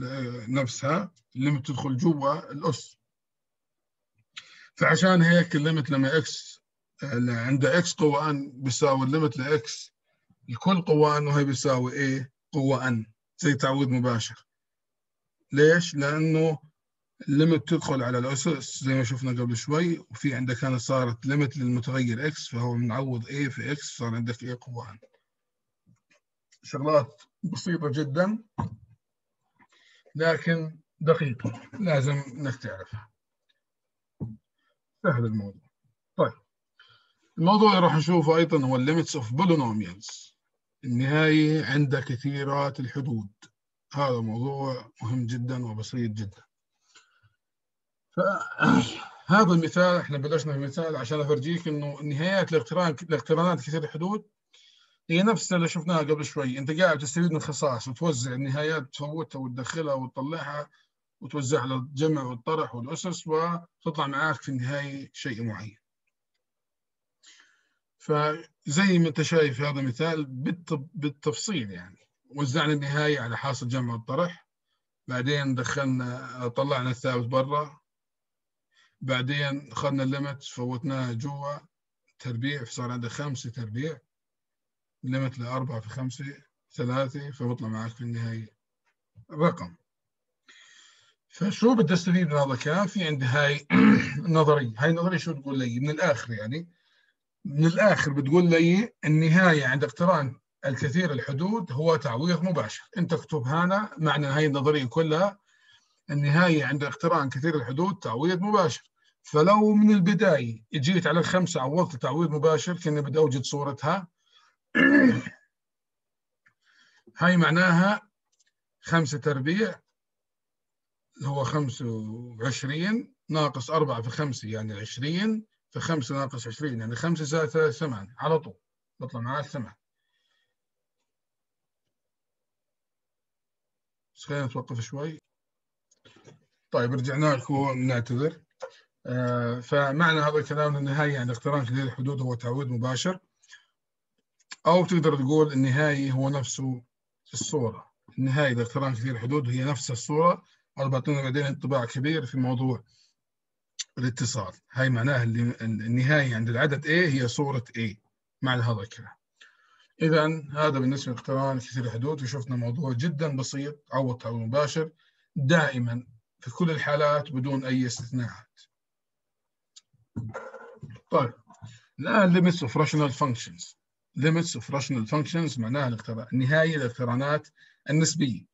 نفسها ال limit تدخل جوا الأس. فعشان هيك ال limit لما x عند x قوة n بيساوي ال limit ل x الكل قوة n وهي بيساوي a قوة n زي تعويض مباشر. ليش؟ لأنه ال limit تدخل على الأسس زي ما شفنا قبل شوي وفي عندك هنا صارت limit للمتغير x فهو منعوض a في x صار عندك قوة. n شغلات بسيطة جدا لكن دقيقة لازم إنك تعرفها. سهل الموضوع. طيب الموضوع اللي راح نشوفه أيضا هو ال limits of polynomials النهاية عند كثيرات الحدود. هذا موضوع مهم جدا وبسيط جدا. فهذا المثال إحنا بلشنا بمثال عشان أفرجيك إنه نهايات الاقتران الاقترانات كثير الحدود هي نفس اللي شفناها قبل شوي. أنت قاعد تستفيد من الخصائص وتوزع النهايات تفوتها وتدخلها وتطلعها وتوزعها على الجمع والطرح والأسس وتطلع معاك في النهاية شيء معين. فزي ما أنت شايف هذا المثال بالتفصيل يعني. وزعنا النهاية على حاصل جمع والطرح. بعدين دخلنا طلعنا الثابت برا. بعدين اخذنا الليمت فوتناها جوا تربيع فصار عندك خمسة تربيع ليمت لأربعة في خمسة ثلاثة فبطلع معك في النهاية. رقم. فشو بدي استفيد من هذا الكلام؟ في عندي هاي النظرية هاي النظرية شو تقول لي؟ من الآخر يعني. من الآخر بتقول لي النهاية عند اقتران الكثير الحدود هو تعويض مباشر. انت اكتب هنا معنى هاي النظرية كلها. النهاية عند اقتران كثير الحدود تعويض مباشر. فلو من البداية اجيت على الخمسة عوضت تعويض مباشر كنا بدي أوجد صورتها. هاي معناها خمسة تربيع اللي هو خمسة وعشرين ناقص أربعة في خمسة يعني عشرين في خمسة ناقص عشرين يعني خمسة زائد ثلاثة ثمان على طول بطلع معاك ثمان بس خلينا نتوقف شوي. طيب رجعنا لكم نعتذر. فمعنى هذا الكلام النهاية عند اقتران كثير الحدود هو تعويض مباشر أو تقدر تقول النهائي هو نفسه الصورة. النهائي إذا اقتران كثير حدود هي نفس الصورة بعطينا بعدين انطباع كبير في موضوع الاتصال. هاي معناها النهاية عند العدد A هي صورة A معنى هذا الكلام. إذا هذا بالنسبة لاقتران كثير حدود وشفنا موضوع جدا بسيط عوض تعويض مباشر دائما في كل الحالات بدون أي استثناءات. طيب. الآن limits of rational functions. Limits of rational functions معناها الاقتران نهاية الاقترانات النسبية.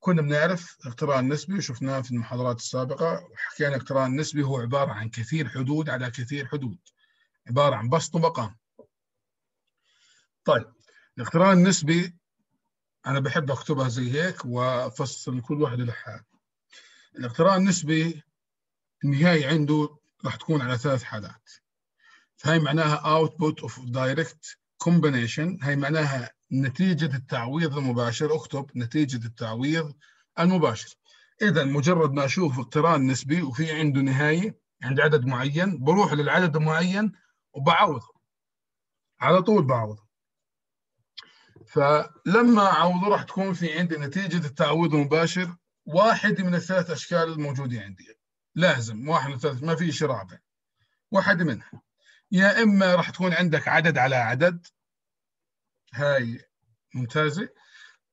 كنا بنعرف الاقتران النسبي وشفناه في المحاضرات السابقة وحكينا الاقتران النسبي هو عبارة عن كثير حدود على كثير حدود. عبارة عن بسط ومقام. طيب. الاقتران النسبي أنا بحب أكتبها زي هيك وأفصل كل واحد لحال الاقتران النسبي النهاية عنده راح تكون على ثلاث حالات. فهي معناها output of direct كومبينيشن هي معناها نتيجة التعويض المباشر اكتب نتيجة التعويض المباشر. إذا مجرد ما أشوف اقتران نسبي وفي عنده نهاية عند عدد معين بروح للعدد المعين وبعوضه. على طول بعوضه. فلما أعوضه راح تكون في عندي نتيجة التعويض المباشر واحد من الثلاث أشكال الموجودة عندي. لازم واحد الثلاث ما في شيء رابع. واحد منها يا إما راح تكون عندك عدد على عدد هاي ممتازة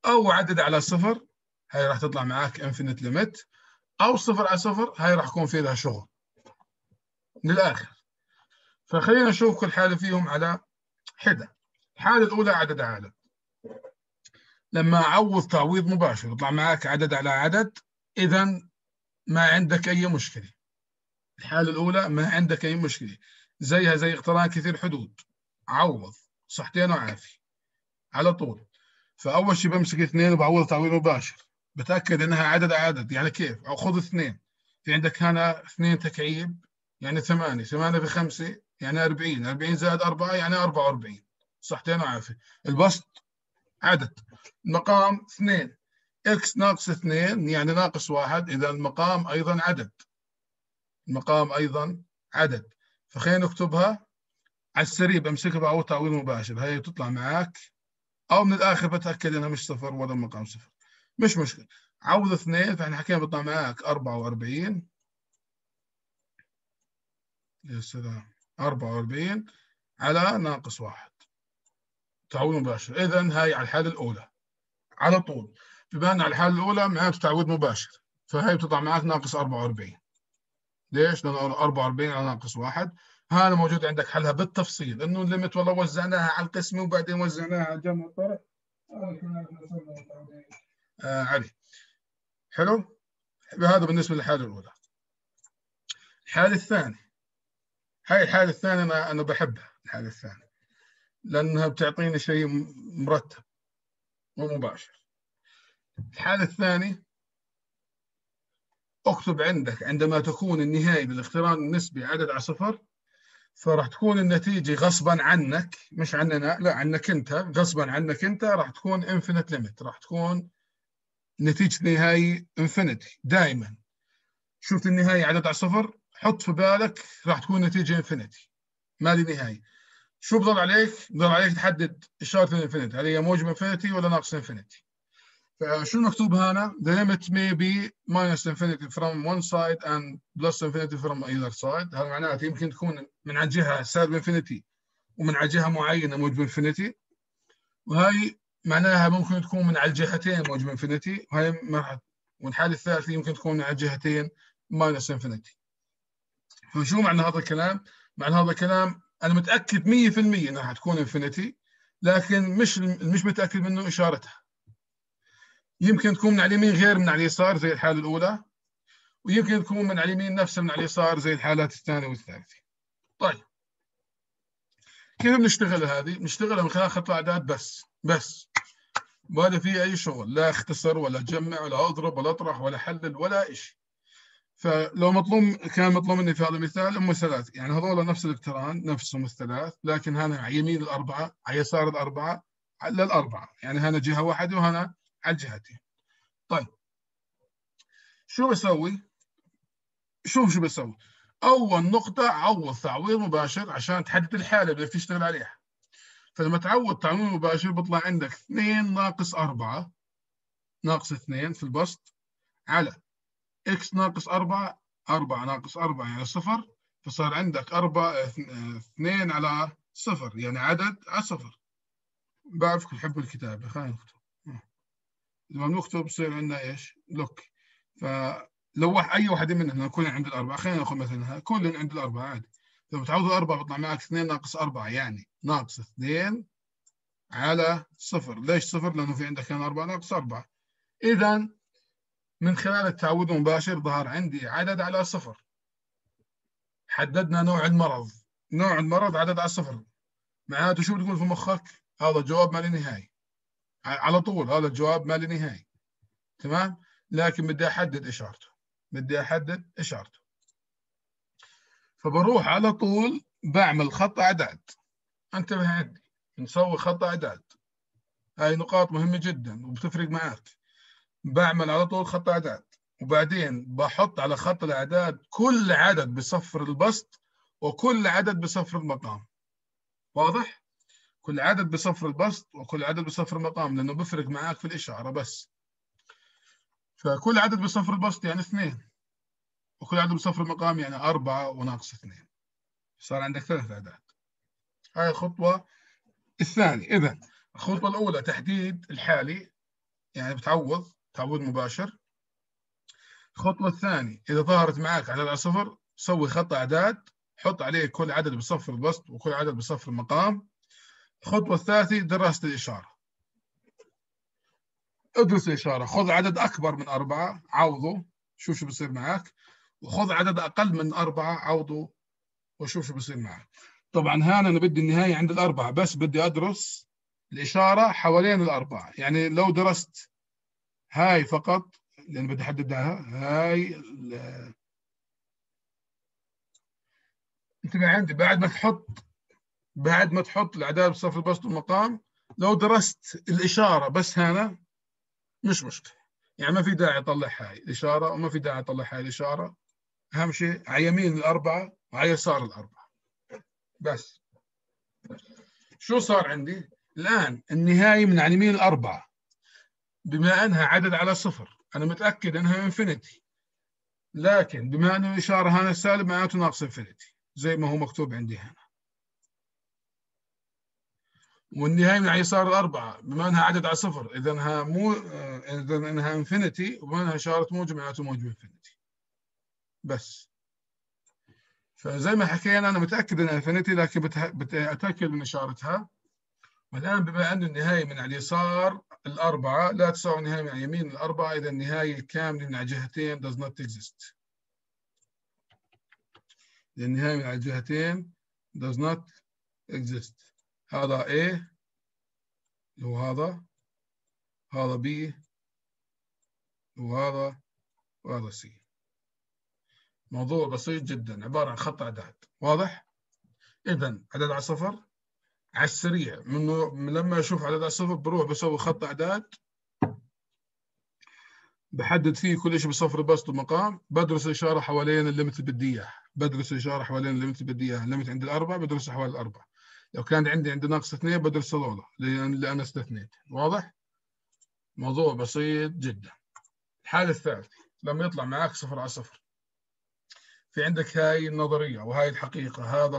أو عدد على صفر هاي راح تطلع معاك infinite limit أو صفر على صفر هاي راح يكون في لها شغل. من الآخر. فخلينا نشوف كل حالة فيهم على حدة. الحالة الأولى عدد على عدد. لما أعوض تعويض مباشر يطلع معاك عدد على عدد إذا ما عندك أي مشكلة. الحالة الأولى ما عندك أي مشكلة. زيها زي اقتران كثير حدود. عوض صحتين وعافية. على طول. فأول شيء بمسك اثنين وبعوض تعويض مباشر. بتأكد إنها عدد عدد. يعني كيف؟ أو خذ اثنين. في عندك هنا اثنين تكعيب يعني ثمانية. ثمانية في خمسة يعني أربعين. أربعين زائد أربعة يعني أربعة وأربعين. صحتين وعافية. البسط عدد. المقام اثنين. إكس ناقص اثنين يعني ناقص واحد إذا المقام أيضا عدد. المقام أيضا عدد. فخلينا نكتبها على السريع بمسكها بعوض تعويض مباشر. هي تطلع معك أو من الآخر بتأكد إنها مش صفر ولا المقام صفر. مش مشكلة. عوض اثنين فإحنا حكينا بيطلع معك 44 يا سلام. 44 على ناقص واحد. تعويض مباشر. إذا هاي على الحالة الأولى. على طول. أن على الحالة الأولى معناته تعويض مباشر فهي بتطلع معك ناقص 44 ليش؟ لأنه 44 على ناقص واحد. هذا موجود عندك حلها بالتفصيل إنه الليمت والله وزعناها على القسم وبعدين وزعناها على الجمع والطرح آه علي. حلو؟ هذا بالنسبة للحالة الأولى. الحالة الثانية. هاي الحالة الثانية أنا أنا بحبها الحالة الثانية. لأنها بتعطيني شيء مرتب ومباشر. الحالة الثانية اكتب عندك عندما تكون النهاية للاقتران النسبي عدد على صفر فراح تكون النتيجة غصبا عنك مش عننا لا عنك انت غصبا عنك انت راح تكون infinite limit راح تكون نتيجة النهاية infinity دائما شفت النهاية عدد على صفر حط في بالك راح تكون نتيجة infinity ما لا نهاية شو بضل عليك؟ بضل عليك تحدد إشارة ال infinity هل هي موجب infinity ولا ناقص infinity فشو المكتوب هنا؟ The limit may be minus infinity from one side and plus infinity from either side. هذا معناته يمكن تكون من على جهة سالب infinity ومن على جهة معينة موجب infinity وهي معناها ممكن تكون من على الجهتين موجب infinity وهي ما والحالة الثالثة يمكن تكون من على الجهتين minus infinity فشو معنى هذا الكلام؟ معنى هذا الكلام أنا متأكد 100% أنها حتكون infinity لكن مش مش متأكد منه إشارتها. يمكن تكون من على اليمين غير من على اليسار زي الحالة الأولى ويمكن تكون من على اليمين نفسها من على اليسار زي الحالات الثانية والثالثة. طيب. كيف بنشتغل هذه؟ بنشتغلها من خلال خط الأعداد بس بس. وهذا فيه أي شغل لا اختصر ولا جمع ولا أضرب ولا أطرح ولا حلل ولا شيء فلو مطلوب كان مطلوب مني في هذا المثال هم ثلاث يعني هذول نفس الإقتران نفسهم الثلاث لكن هنا على يمين الأربعة على يسار الأربعة على الأربعة. يعني هنا جهة واحدة وهنا على الجهتين طيب. شو بسوي؟ شوف شو بسوي. أول نقطة عوض تعويض مباشر عشان تحدد الحالة اللي تشتغل عليها. فلما تعوض تعويض مباشر بيطلع عندك 2 ناقص 4 ناقص 2 في البسط. على x ناقص 4 4 ناقص 4 يعني صفر. فصار عندك 4 2 على صفر يعني عدد على صفر. بعرفكم تحبوا الكتابة خلينا نكتب. لما بنكتب بصير عندنا إيش؟ لوك فلو أي واحد منهم كلهم عند الأربعة. خلينا ناخذ مثلا كلهم عند الأربعة عادي. لما تعوض الأربعة بيطلع معك 2 ناقص 4 يعني ناقص 2 على صفر. ليش صفر؟ لأنه في عندك كان 4 ناقص 4 اذا من خلال التعويض المباشر ظهر عندي عدد على صفر. حددنا نوع المرض. نوع المرض عدد على صفر. معناته شو بتقول في مخك؟ هذا جواب ما له نهايه على طول هذا الجواب ما له نهايه تمام؟ لكن بدي أحدد إشارته. بدي أحدد إشارته. فبروح على طول بعمل خط أعداد. انتبه عندي. نسوي خط أعداد. هاي نقاط مهمة جدا وبتفرق معك بعمل على طول خط أعداد. وبعدين بحط على خط الأعداد كل عدد بصفر البسط وكل عدد بصفر المقام. واضح؟ كل عدد بصفر البسط وكل عدد بصفر المقام لأنه بفرق معاك في الإشارة بس. فكل عدد بصفر البسط يعني اثنين وكل عدد بصفر المقام يعني أربعة وناقص اثنين. صار عندك ثلاث أعداد هاي الخطوة الثانية. إذا الخطوة الأولى تحديد الحالي يعني بتعوض تعويض مباشر. الخطوة الثانية إذا ظهرت معك على صفر سوي خط أعداد حط عليه كل عدد بصفر البسط وكل عدد بصفر المقام. الخطوة الثالثة دراسة الإشارة. ادرس الإشارة. خذ عدد أكبر من أربعة عوضه شوف شو بصير معك. وخذ عدد أقل من أربعة عوضه وشوف شو بصير معك. طبعا هنا أنا بدي النهاية عند الأربعة بس بدي أدرس الإشارة حوالين الأربعة. يعني لو درست هاي فقط لأن بدي احددها هاي انت عندي بعد ما تحط بعد ما تحط الأعداد بصف البسط والمقام لو درست الإشارة بس هنا مش مشكلة. يعني ما في داعي أطلع هاي الإشارة وما في داعي أطلع هاي الإشارة. أهم شيء على يمين الأربعة وعلى يسار الأربعة. بس. شو صار عندي؟ الآن النهاية من على يمين الأربعة. بما أنها عدد على صفر أنا متأكد أنها infinity لكن بما انه الإشارة هنا سالب معناته ناقص infinity زي ما هو مكتوب عندي هنا. والنهاية من على يسار الاربعه بما أنها عدد على صفر اذا انها مو اذا إنها infinity وبما أنها اشاره موجب معناته موجب infinity بس. فزي ما حكينا أنا متأكد إنها infinity لكن بتأكد من إشارتها. والآن بما أن النهاية من على اليسار الأربعة لا تساوي النهاية من على اليمين الأربعة اذا النهاية الكاملة من على الجهتين does not exist. النهاية من على الجهتين does not exist. هذا A وهذا هذا B وهذا وهذا C. موضوع بسيط جدا عبارة عن خط أعداد. واضح؟ إذا عدد على صفر. على السريع من لما أشوف عدد على صفر بروح بسوي خط أعداد. بحدد فيه كل شيء بصفر البسط ومقام. بدرس الإشارة حوالين الليمت اللي بدي إياه بدرس الإشارة حوالين الليمت اللي بدي إياه الليمت عند الأربعة بدرسها حوالي الأربعة. لو كان عندي عند ناقص اثنين بدرس هذول لأن أنا استثنيت واضح؟ موضوع بسيط جدا. الحالة الثالثة لما يطلع معك صفر على صفر. في عندك هاي النظرية وهاي الحقيقة هذا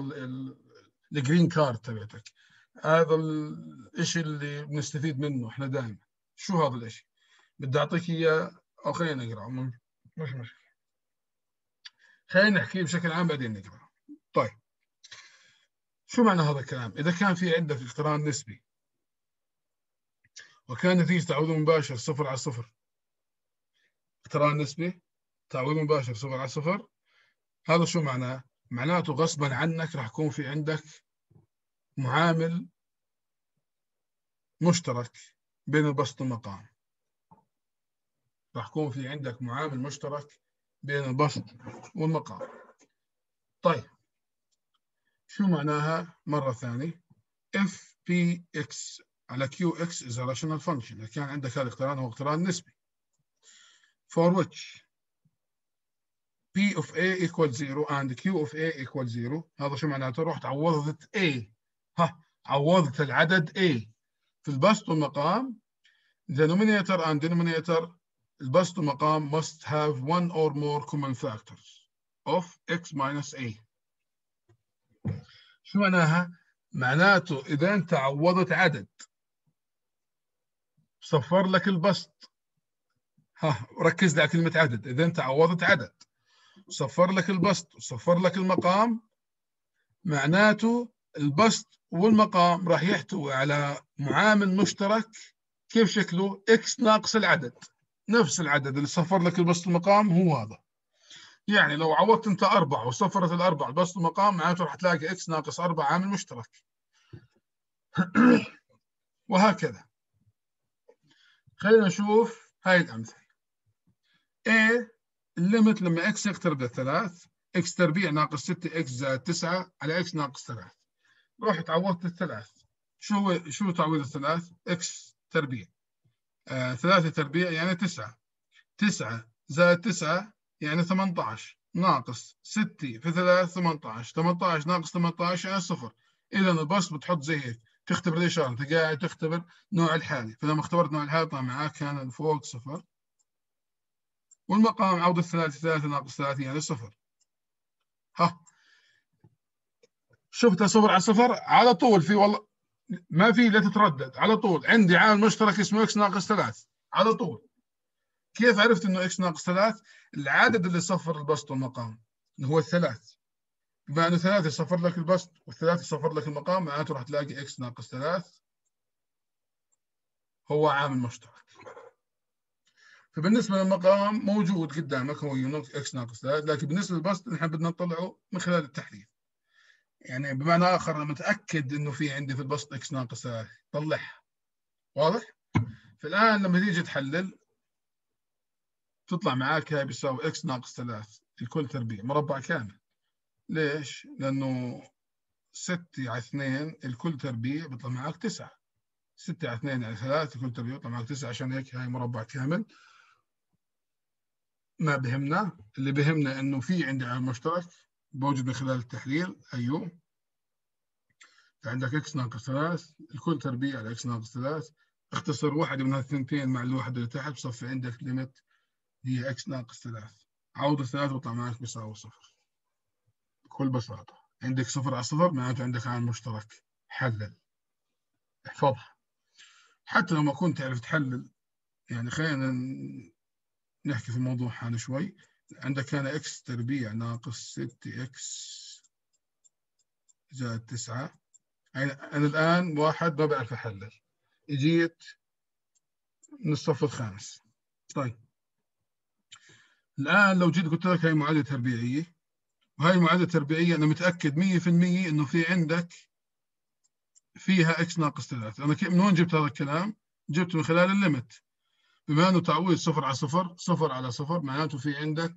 ال green card تبعتك. هذا الشيء اللي بنستفيد منه إحنا دائما. شو هذا الشيء؟ بدي أعطيك إياه. أو خلينا نقرا مش مشكلة. خلينا نحكي بشكل عام بعدين نقرا طيب. شو معنى هذا الكلام؟ إذا كان في عندك اقتران نسبي وكان نتيجة تعويض مباشر صفر على صفر اقتران نسبي تعويض مباشر صفر على صفر هذا شو معناه؟ معناته غصبا عنك راح يكون في عندك معامل مشترك بين البسط والمقام راح يكون في عندك معامل مشترك بين البسط والمقام طيب شو معناها مرة ثانية؟ P x على Q x is a rational function. إذا كان عندك هذا الاقتران هو اقتران نسبي. For which P of A equals 0 and Q of A equals 0 هذا شو معناته؟ رحت عوضت A. ها عوضت العدد A. في البسط والمقام the numerator and denominator البسط والمقام must have one or more common factors of x minus A. شو معناها؟ معناته إذا أنت عوضت عدد. صفر لك البسط. ها ركز على كلمة عدد. إذا أنت عوضت عدد. صفر لك البسط وصفر لك المقام. معناته البسط والمقام راح يحتوي على معامل مشترك. كيف شكله؟ إكس ناقص العدد. نفس العدد اللي صفر لك البسط والمقام هو هذا. يعني لو عوضت انت أربعة وصفرت الأربعة بسط المقام معناته راح تلاقي x ناقص أربعة عامل مشترك. وهكذا. خلينا نشوف هاي الأمثلة. A ال limit لما x يقترب للثلاث x تربيع ناقص 6 إكس زائد 9 على إكس ناقص 3 رحت عوضت الثلاث. شو هو شو تعويض الثلاث؟ x تربيع. آه ثلاثة تربيع يعني 9 9 زائد 9 يعني 18 ناقص 6 في 3 18 18 ناقص 18 يعني صفر. اذا البسط بتحط زي هيك تختبر الاشاره انت قاعد تختبر نوع الحالي فلما اختبرت نوع الحالي طلع معك كان فوق صفر. والمقام عوض الثلاثة ثلاثة ناقص ثلاثة يعني صفر. ها. شفت صفر على صفر؟ على طول في والله ما في لا تتردد. على طول. عندي عامل مشترك اسمه إكس ناقص ثلاث على طول. كيف عرفت إنه x ناقص ثلاث؟ العدد اللي صفر البسط والمقام اللي هو الثلاث. بما إنه ثلاثة صفر لك البسط والثلاثة صفر لك المقام معناته راح تلاقي x ناقص ثلاث هو عامل مشترك. فبالنسبة للمقام موجود قدامك هو x ناقص ثلاث لكن بالنسبة للبسط نحن بدنا نطلعه من خلال التحليل. يعني بمعنى آخر أنا متأكد إنه في عندي في البسط x ناقص 3 طلعها. واضح؟ فالآن لما تيجي تحلل تطلع معاك هاي بيساوي إكس ناقص 3 الكل تربيع. مربع كامل. ليش؟ لأنه 6 على 2 الكل تربيع بيطلع معاك 9 6 على 2 على 3 الكل تربيع بيطلع معاك 9 عشان هيك هاي مربع كامل. ما بهمنا. اللي بهمنا إنه في عندي عامل مشترك موجود من خلال التحليل. أيوه. عندك إكس ناقص 3 الكل تربيع على إكس ناقص 3 اختصر واحدة من هالثنتين مع الواحدة اللي تحت بصفي عندك limit هي x ناقص 3 عوض الثلاثة وطلع معك بيساوي صفر. بكل بساطة. عندك صفر على صفر معناته عندك عامل مشترك. حلل. احفظها. حتى لو ما كنت تعرف تحلل يعني خلينا نحكي في الموضوع هذا شوي. عندك هنا إكس تربيع ناقص 6 إكس زائد 9 يعني أنا الآن واحد ما بعرف أحلل. اجيت من الصف الخامس. طيب. الآن لو جيت قلت لك هاي معادلة تربيعية وهي المعادله التربيعيه أنا متأكد 100% إنه في عندك فيها x ناقص 3 أنا من وين جبت هذا الكلام؟ جبته من خلال ال limit. بما إنه تعويض صفر على صفر صفر على صفر معناته في عندك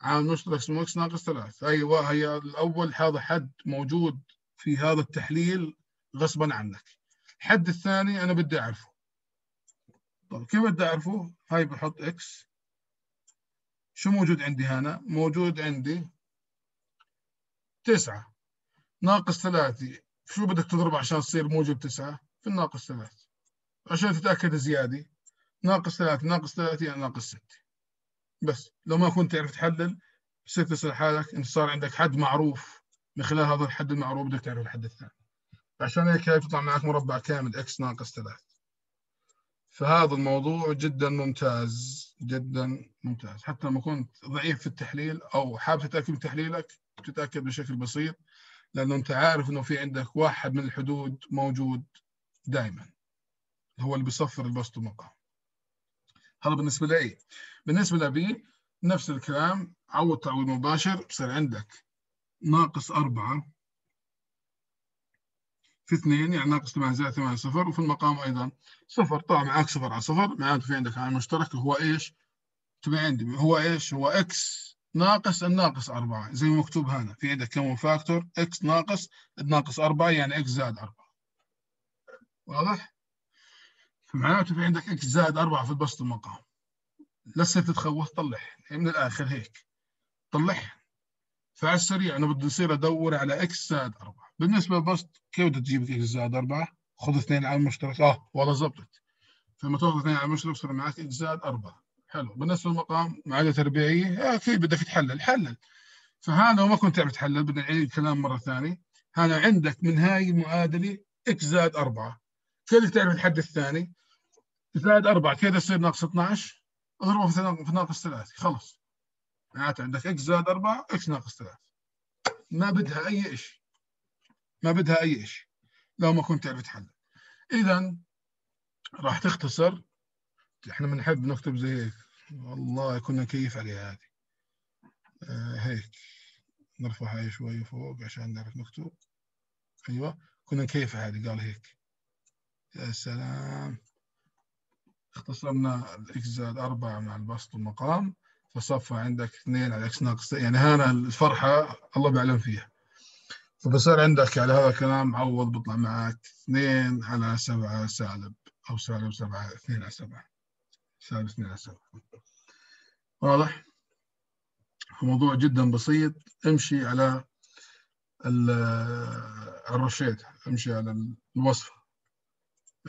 عامل مشترك اسمه x ناقص 3 أيوه هي الأول هذا حد موجود في هذا التحليل غصبا عنك. الحد الثاني أنا بدي أعرفه. طيب كيف بدي أعرفه؟ هاي بحط x شو موجود عندي هنا؟ موجود عندي تسعة. ناقص ثلاثة. شو بدك تضرب عشان تصير موجب تسعة؟ في الناقص ثلاثة. عشان تتأكد زيادة. ناقص ثلاثة. ناقص ثلاثة يعني ناقص ستة. بس لو ما كنت تعرف تحلل بصير تسأل حالك. أنت صار عندك حد معروف. من خلال هذا الحد المعروف بدك تعرف الحد الثاني. عشان هيك هاي بتطلع معك مربع كامل. إكس ناقص ثلاثة. فهذا الموضوع جدا ممتاز جدا ممتاز. حتى لما كنت ضعيف في التحليل أو حابب تتأكد من تحليلك تتأكد بشكل بسيط لأنه أنت عارف إنه في عندك واحد من الحدود موجود دائما هو اللي بيصفر البسط المقام هذا بالنسبة ل a بالنسبة ل b نفس الكلام عوض تعويض مباشر بصير عندك ناقص أربعة في اثنين يعني ناقص 8 زائد 8 صفر وفي المقام أيضا صفر. طبعا معك صفر على صفر. معناته في عندك عامل مشترك هو إيش؟ تبع عندي. هو إيش؟ هو x ناقص الناقص 4 زي ما مكتوب هنا في عندك كم factor؟ x ناقص الناقص 4 يعني x زائد 4 واضح؟ فمعناته في عندك x زائد 4 في البسط المقام. لسه تتخوف طلع. من الآخر هيك. طلعها فعلى السريع أنا بدي اصير أدور على x زائد 4 بالنسبة للبسط كيف بدك تجيب x زائد 4 خذ اثنين عامل مشترك. آه والله زبطت. فلما تأخذ اثنين عامل مشترك صار معك زائد 4 حلو. بالنسبة للمقام معادلة تربيعية آه أكيد بدك تحلل. حلل. فهذا ما كنت تعرف تحلل. بدنا نعيد الكلام مرة ثانية. هذا عندك من هاي المعادلة x زائد 4 كيف تعرف الحد الثاني؟ زائد 4 كيف يصير ناقص 12 اضربه في ناقص 3 خلص. معناته عندك إكس زائد 4 إكس ناقص 3 ما بدها أي شيء ما بدها أي شيء لو ما كنت تعرف تحلل اذا راح تختصر. إحنا بنحب نكتب زي هيك. والله كنا نكيف عليها هذه. آه هيك. نرفعها شوي فوق عشان نعرف نكتب أيوه. كنا نكيف هذه قال هيك. يا سلام. اختصرنا الإكس زائد 4 مع البسط والمقام. فصفى عندك اثنين على إكس ناقص يعني هنا الفرحة الله بيعلم فيها. فبصير عندك على هذا الكلام عوض بيطلع معك اثنين على سبعة سالب أو سالب سبعة اثنين على سبعة. سالب اثنين على سبعة. واضح؟ موضوع جدا بسيط. امشي على الرشيد. امشي على الوصفة.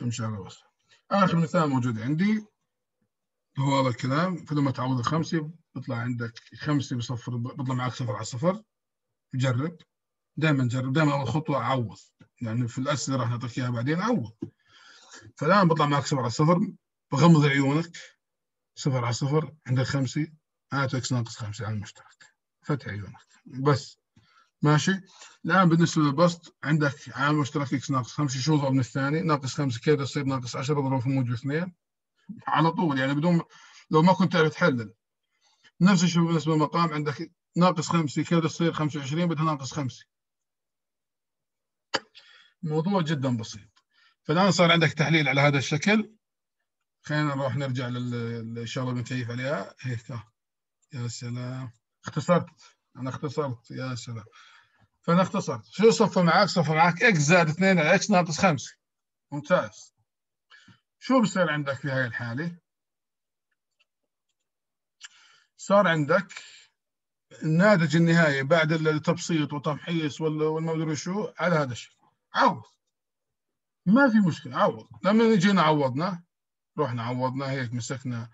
امشي على الوصفة. آخر مثال موجود عندي. هو هذا الكلام. فلما تعوض الخمسة بيطلع عندك خمسة بصفر بيطلع معك صفر على صفر. جرب. دائما جرب دائما أول خطوة عوض. يعني في الأسئلة راح نعطيك إياها بعدين عوض. فالآن بيطلع معك صفر على صفر بغمض عيونك صفر على صفر عندك خمسة معناته x ناقص خمسة عامل مشترك. فتح عيونك. بس. ماشي؟ الآن بالنسبة للبسط عندك عامل مشترك x ناقص خمسة شو ضرب من الثاني؟ ناقص خمسة كذا يصير؟ ناقص 10 اضرب في موجب اثنين. على طول يعني بدون لو ما كنت تعرف تحلل. نفس الشيء بالنسبة للمقام عندك ناقص 5 كيف تصير 25 بدها ناقص 5 موضوع جدا بسيط. فالآن صار عندك تحليل على هذا الشكل. خلينا نروح نرجع للشغلة اللي بنكيف عليها. هيك يا سلام. اختصرت. أنا اختصرت. يا سلام. فأنا اختصرت. شو صفى معك؟ صفى معك إكس زائد 2 على إكس ناقص 5 ممتاز. شو بصير عندك في هاي الحالة؟ صار عندك الناتج النهائي بعد التبسيط وتمحيص والما أدري شو على هذا الشيء عوض. ما في مشكلة عوض. لما جينا عوضنا رحنا عوضنا هيك مسكنا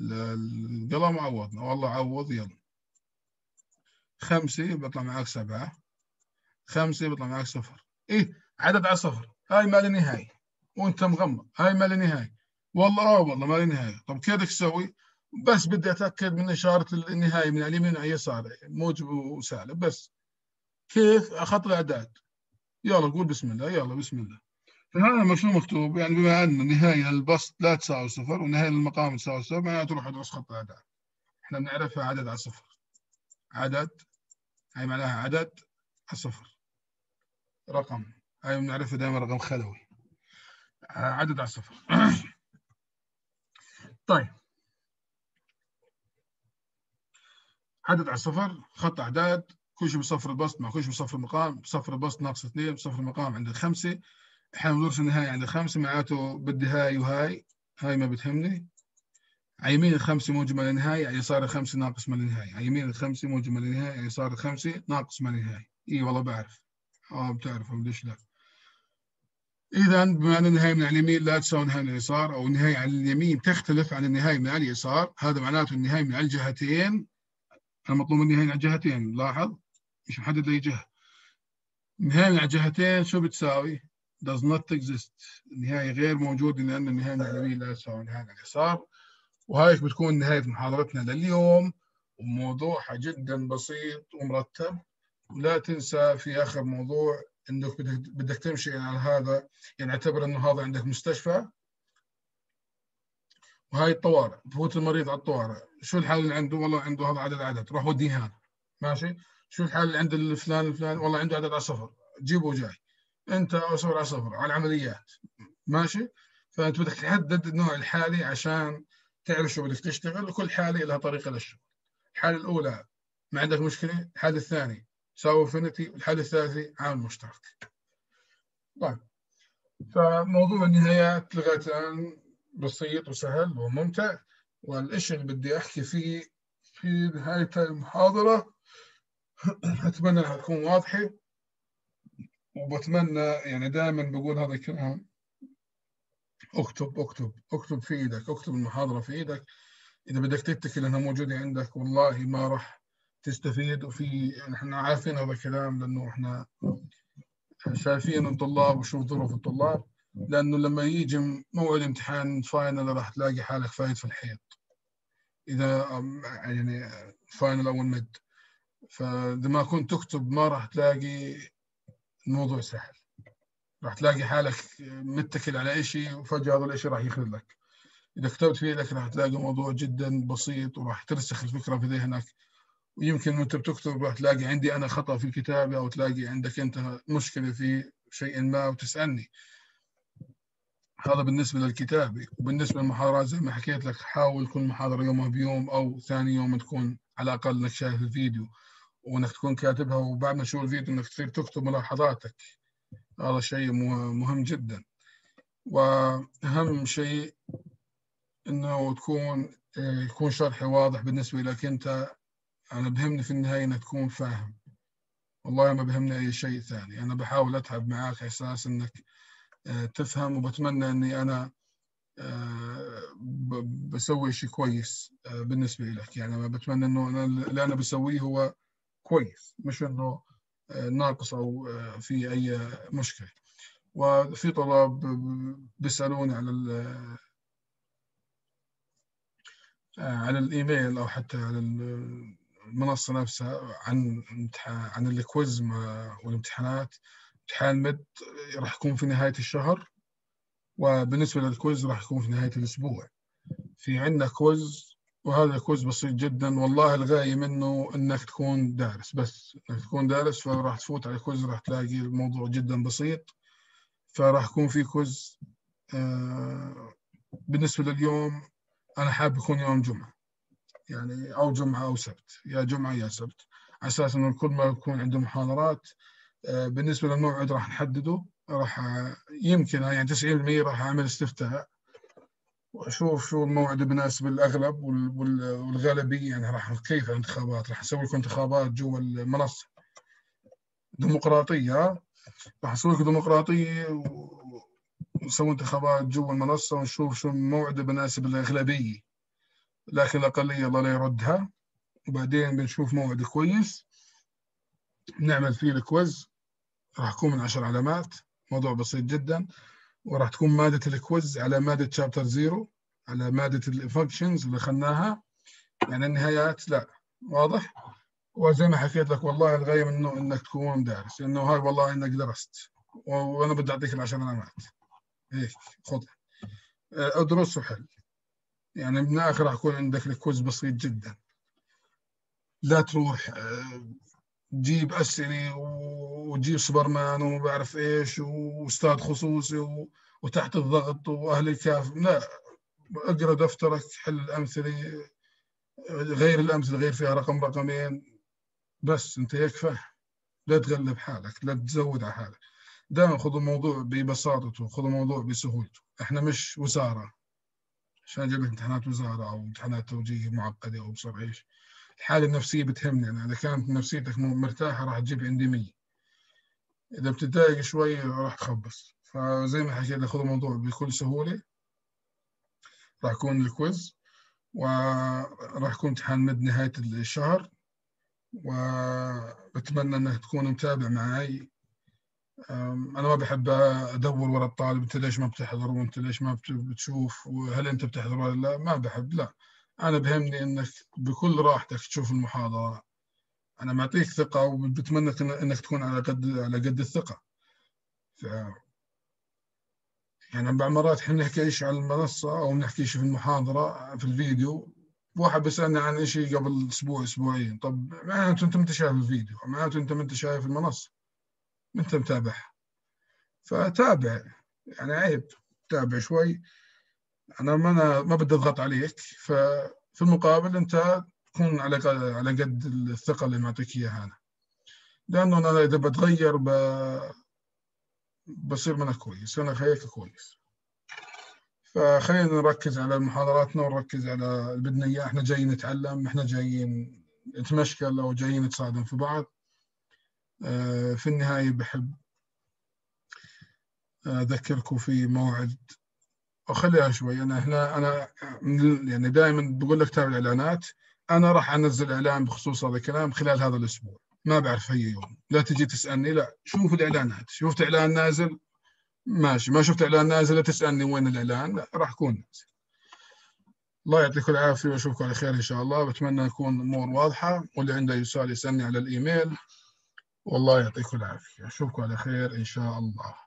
القلم عوضنا والله عوض يلا. خمسة بيطلع معك سبعة. خمسة بيطلع معك صفر. إيه عدد على صفر. هاي ما نهاية. وأنت مغمض. هاي ما نهاية. والله آه والله ما نهاية. طب كيف بدك تسوي؟ بس بدي أتأكد من إشارة النهاية من اليمين على اليسار. موجب وسالب بس. كيف؟ أخط الأعداد. يلا قول بسم الله يلا بسم الله. فهذا شو مكتوب يعني بما أن نهاية البسط لا تساوي صفر ونهاية المقام تساوي صفر معناته تروح ادرس خط الأعداد إحنا بنعرفها عدد على صفر. عدد هاي معناها عدد على صفر. رقم هاي بنعرفها دائما رقم خلوي. عدد على صفر. طيب. عدد على صفر خط أعداد شيء بصفر البسط مع شيء بصفر المقام بصفر البسط ناقص اثنين بصفر المقام عند الخمسة. إحنا بندرس النهايه عند الخمسة معناته بدي هاي وهاي. هاي ما بتهمني. على يمين الخمسة موجب ما النهايه على يسار الخمسة ناقص ما النهاية. على يمين الخمسة موجب ما النهايه على يسار الخمسة ناقص ما النهاية. إي والله بعرف. آه بتعرف ليش لا؟ اذا بما ان النهايه من على اليمين لا تساوي النهايه من اليسار أو النهايه على اليمين تختلف عن النهاية من على اليسار. هذا معناته النهاية من على الجهتين. أنا مطلوب مني هنا على الجهتين لاحظ؟ مش محدد لي جهة. النهايه من على الجهتين شو بتساوي؟ does not exist. النهايه غير موجودة لأن النهاية اليمين لا تساوي النهايه من اليسار. وهيك بتكون؟ نهاية محاضرتنا لليوم. وموضوعها جدا بسيط ومرتب. ولا تنسى في آخر موضوع إنك بدك تمشي على هذا. يعني اعتبر إنه هذا عندك مستشفى. وهاي الطوارئ. بفوت المريض على الطوارئ. شو الحال اللي عنده؟ والله عنده هذا عدد عدد. روح وديه هنا ماشي؟ شو الحال اللي عند الفلان الفلان والله عنده عدد على صفر جيبه جاي انت صفر على صفر على العمليات. ماشي؟ فأنت بدك تحدد نوع الحاله عشان تعرف شو بدك تشتغل وكل حاله لها طريقة للشغل. الحالة الأولى ما عندك مشكلة الحالة الثانية تساوي انفينيتي والحالة الثالثة عامل مشترك. طيب. فموضوع النهايات لغاية الآن بسيط وسهل وممتع والشيء اللي بدي أحكي فيه في نهاية المحاضرة؟ اتمنى أنها تكون واضحة وبتمنى يعني دائما بقول هذا الكلام. اكتب اكتب اكتب في إيدك اكتب المحاضرة في إيدك. إذا بدك تتكل إنها موجودة عندك والله ما راح تستفيد. وفي نحن عارفين هذا الكلام لأنه إحنا شايفين الطلاب وشوف ظروف الطلاب. لأنه لما يجي موعد امتحان final راح تلاقي حالك فايت في الحيط. إذا يعني final أو ال mid فاذا ما كنت تكتب ما راح تلاقي الموضوع سهل. راح تلاقي حالك متكل على شيء وفجأة هذا الشيء راح يخذلك. إذا كتبت في إيدك راح تلاقي موضوع جدا بسيط وراح ترسخ الفكرة في ذهنك. ويمكن وأنت بتكتب راح تلاقي عندي أنا خطأ في الكتابة أو تلاقي عندك أنت مشكلة في شيء ما وتسألني. هذا بالنسبة للكتابة. وبالنسبة للمحاضرات زي ما حكيت لك حاول كل محاضرة يومها بيوم أو ثاني يوم تكون على الأقل إنك شايف الفيديو. وإنك تكون كاتبها وبعد ما تشوف الفيديو إنك تصير تكتب ملاحظاتك. هذا شيء مهم جدا. وأهم شيء إنه تكون يكون شرحي واضح بالنسبة لك أنت. أنا بهمني في النهاية إنك تكون فاهم. والله ما بهمني أي شيء ثاني. أنا بحاول أتعب على أساس إنك تفهم وبتمنى إني أنا بسوي شيء كويس بالنسبة لك يعني بتمنى إنه أنا اللي أنا بسويه هو كويس مش إنه ناقص أو في أي مشكلة. وفي طلاب بيسألوني على على الإيميل أو حتى على المنصة نفسها عن عن ال quiz والامتحانات. امتحان mid راح يكون في نهاية الشهر وبالنسبة لل quiz راح يكون في نهاية الأسبوع. في عندنا quiz وهذا quiz بسيط جدا. والله الغاية منه إنك تكون دارس بس. إنك تكون دارس فراح تفوت على ال quiz راح تلاقي الموضوع جدا بسيط. فراح يكون في كوز آه، بالنسبة لليوم أنا حابب يكون يوم جمعة. يعني أو جمعة أو سبت. يا جمعة يا سبت. على أساس إنه الكل ما يكون عنده محاضرات آه، بالنسبة للموعد راح نحدده. راح يمكن يعني 90% راح أعمل استفتاء. وأشوف شو الموعد المناسب الاغلب والغالبية يعني راح كيف الانتخابات؟ راح أسوي لكم انتخابات جوا المنصة. ديمقراطية راح أسوي لكم ديمقراطية ونسوي انتخابات جوا المنصة ونشوف شو الموعد المناسب للأغلبية. لكن الأقلية الله لا يردها. وبعدين بنشوف موعد كويس. نعمل فيه ال quiz. راح يكون من عشر علامات. موضوع بسيط جدا. وراح تكون مادة ال quiz على مادة chapter zero على مادة ال functions اللي خلصناها. يعني النهايات لا. واضح؟ وزي ما حكيت لك والله الغاية منه إنك تكون دارس. إنه هاي والله إنك درست. وأنا بدي أعطيك العشر علامات هيك خذها أدرس وحل. يعني من الآخر راح يكون عندك ال quiz بسيط جدا. لا تروح تجيب أسئلة وتجيب سوبرمان وما بعرف إيش وأستاذ خصوصي وتحت الضغط وأهل الكاف لا أقرأ دفترك حل الأمثلة غير الأمثلة غير فيها رقم رقمين. بس أنت يكفى. لا تغلب حالك لا تزود على حالك. دائما خذوا الموضوع ببساطته خذوا الموضوع بسهولته. إحنا مش وزارة. عشان لك؟ امتحانات وزارة أو امتحانات توجيه معقدة أو بصر إيش. الحاله النفسيه بتهمني أنا. إذا كانت نفسيتك مرتاحة راح تجيب عندي 100 إذا بتتضايق شوي راح تخبص. فزي ما حكيت خذوا الموضوع بكل سهولة راح يكون الكويز وراح يكون امتحان مد نهاية الشهر وبتمنى إنك تكون متابع معي أنا ما بحب أدور ورا الطالب أنت ليش ما بتحضر وأنت ليش ما بتشوف وهل أنت بتحضر ولا لا؟ ما بحب لا. أنا بهمني إنك بكل راحتك تشوف المحاضرة. أنا معطيك ثقة وبتمنى إنك تكون على قد على قد الثقة. ف يعني بعض مرات إحنا بنحكي إيش على المنصة أو بنحكي شيء في المحاضرة في الفيديو. واحد بيسألني عن شيء قبل أسبوع أسبوعين. طب معناته أنت ما انت شايف الفيديو؟ معناته أنت ما انت شايف المنصة؟ ما أنت متابعها. فتابع. يعني عيب. تابع شوي. أنا ما أنا ما بدي أضغط عليك. ففي المقابل أنت تكون على على قد الثقة اللي معطيك إياها أنا. لأنه أنا إذا بتغير ب... بصير منك كويس. أنا هيك كويس. فخلينا نركز على محاضراتنا ونركز على اللي بدنا إياه. إحنا جايين نتعلم إحنا جايين نتمشكل أو جايين نتصادم في بعض. آه، في النهاية بحب أذكركم في موعد وخليها شوي. أنا هنا أنا يعني دائما بقول لك تابع الاعلانات أنا راح أنزل إعلان بخصوص هذا الكلام خلال هذا الأسبوع. ما بعرف أي يوم. لا تجي تسألني لا. شوف الإعلانات. شفت إعلان نازل؟ ماشي. ما شفت إعلان نازل لا تسألني وين الإعلان. لا راح يكون نازل. الله يعطيكم العافية وأشوفكم على خير إن شاء الله. بتمنى تكون الأمور واضحة. واللي عنده سؤال يسألني على الإيميل. والله يعطيكم العافية. أشوفكم على خير إن شاء الله.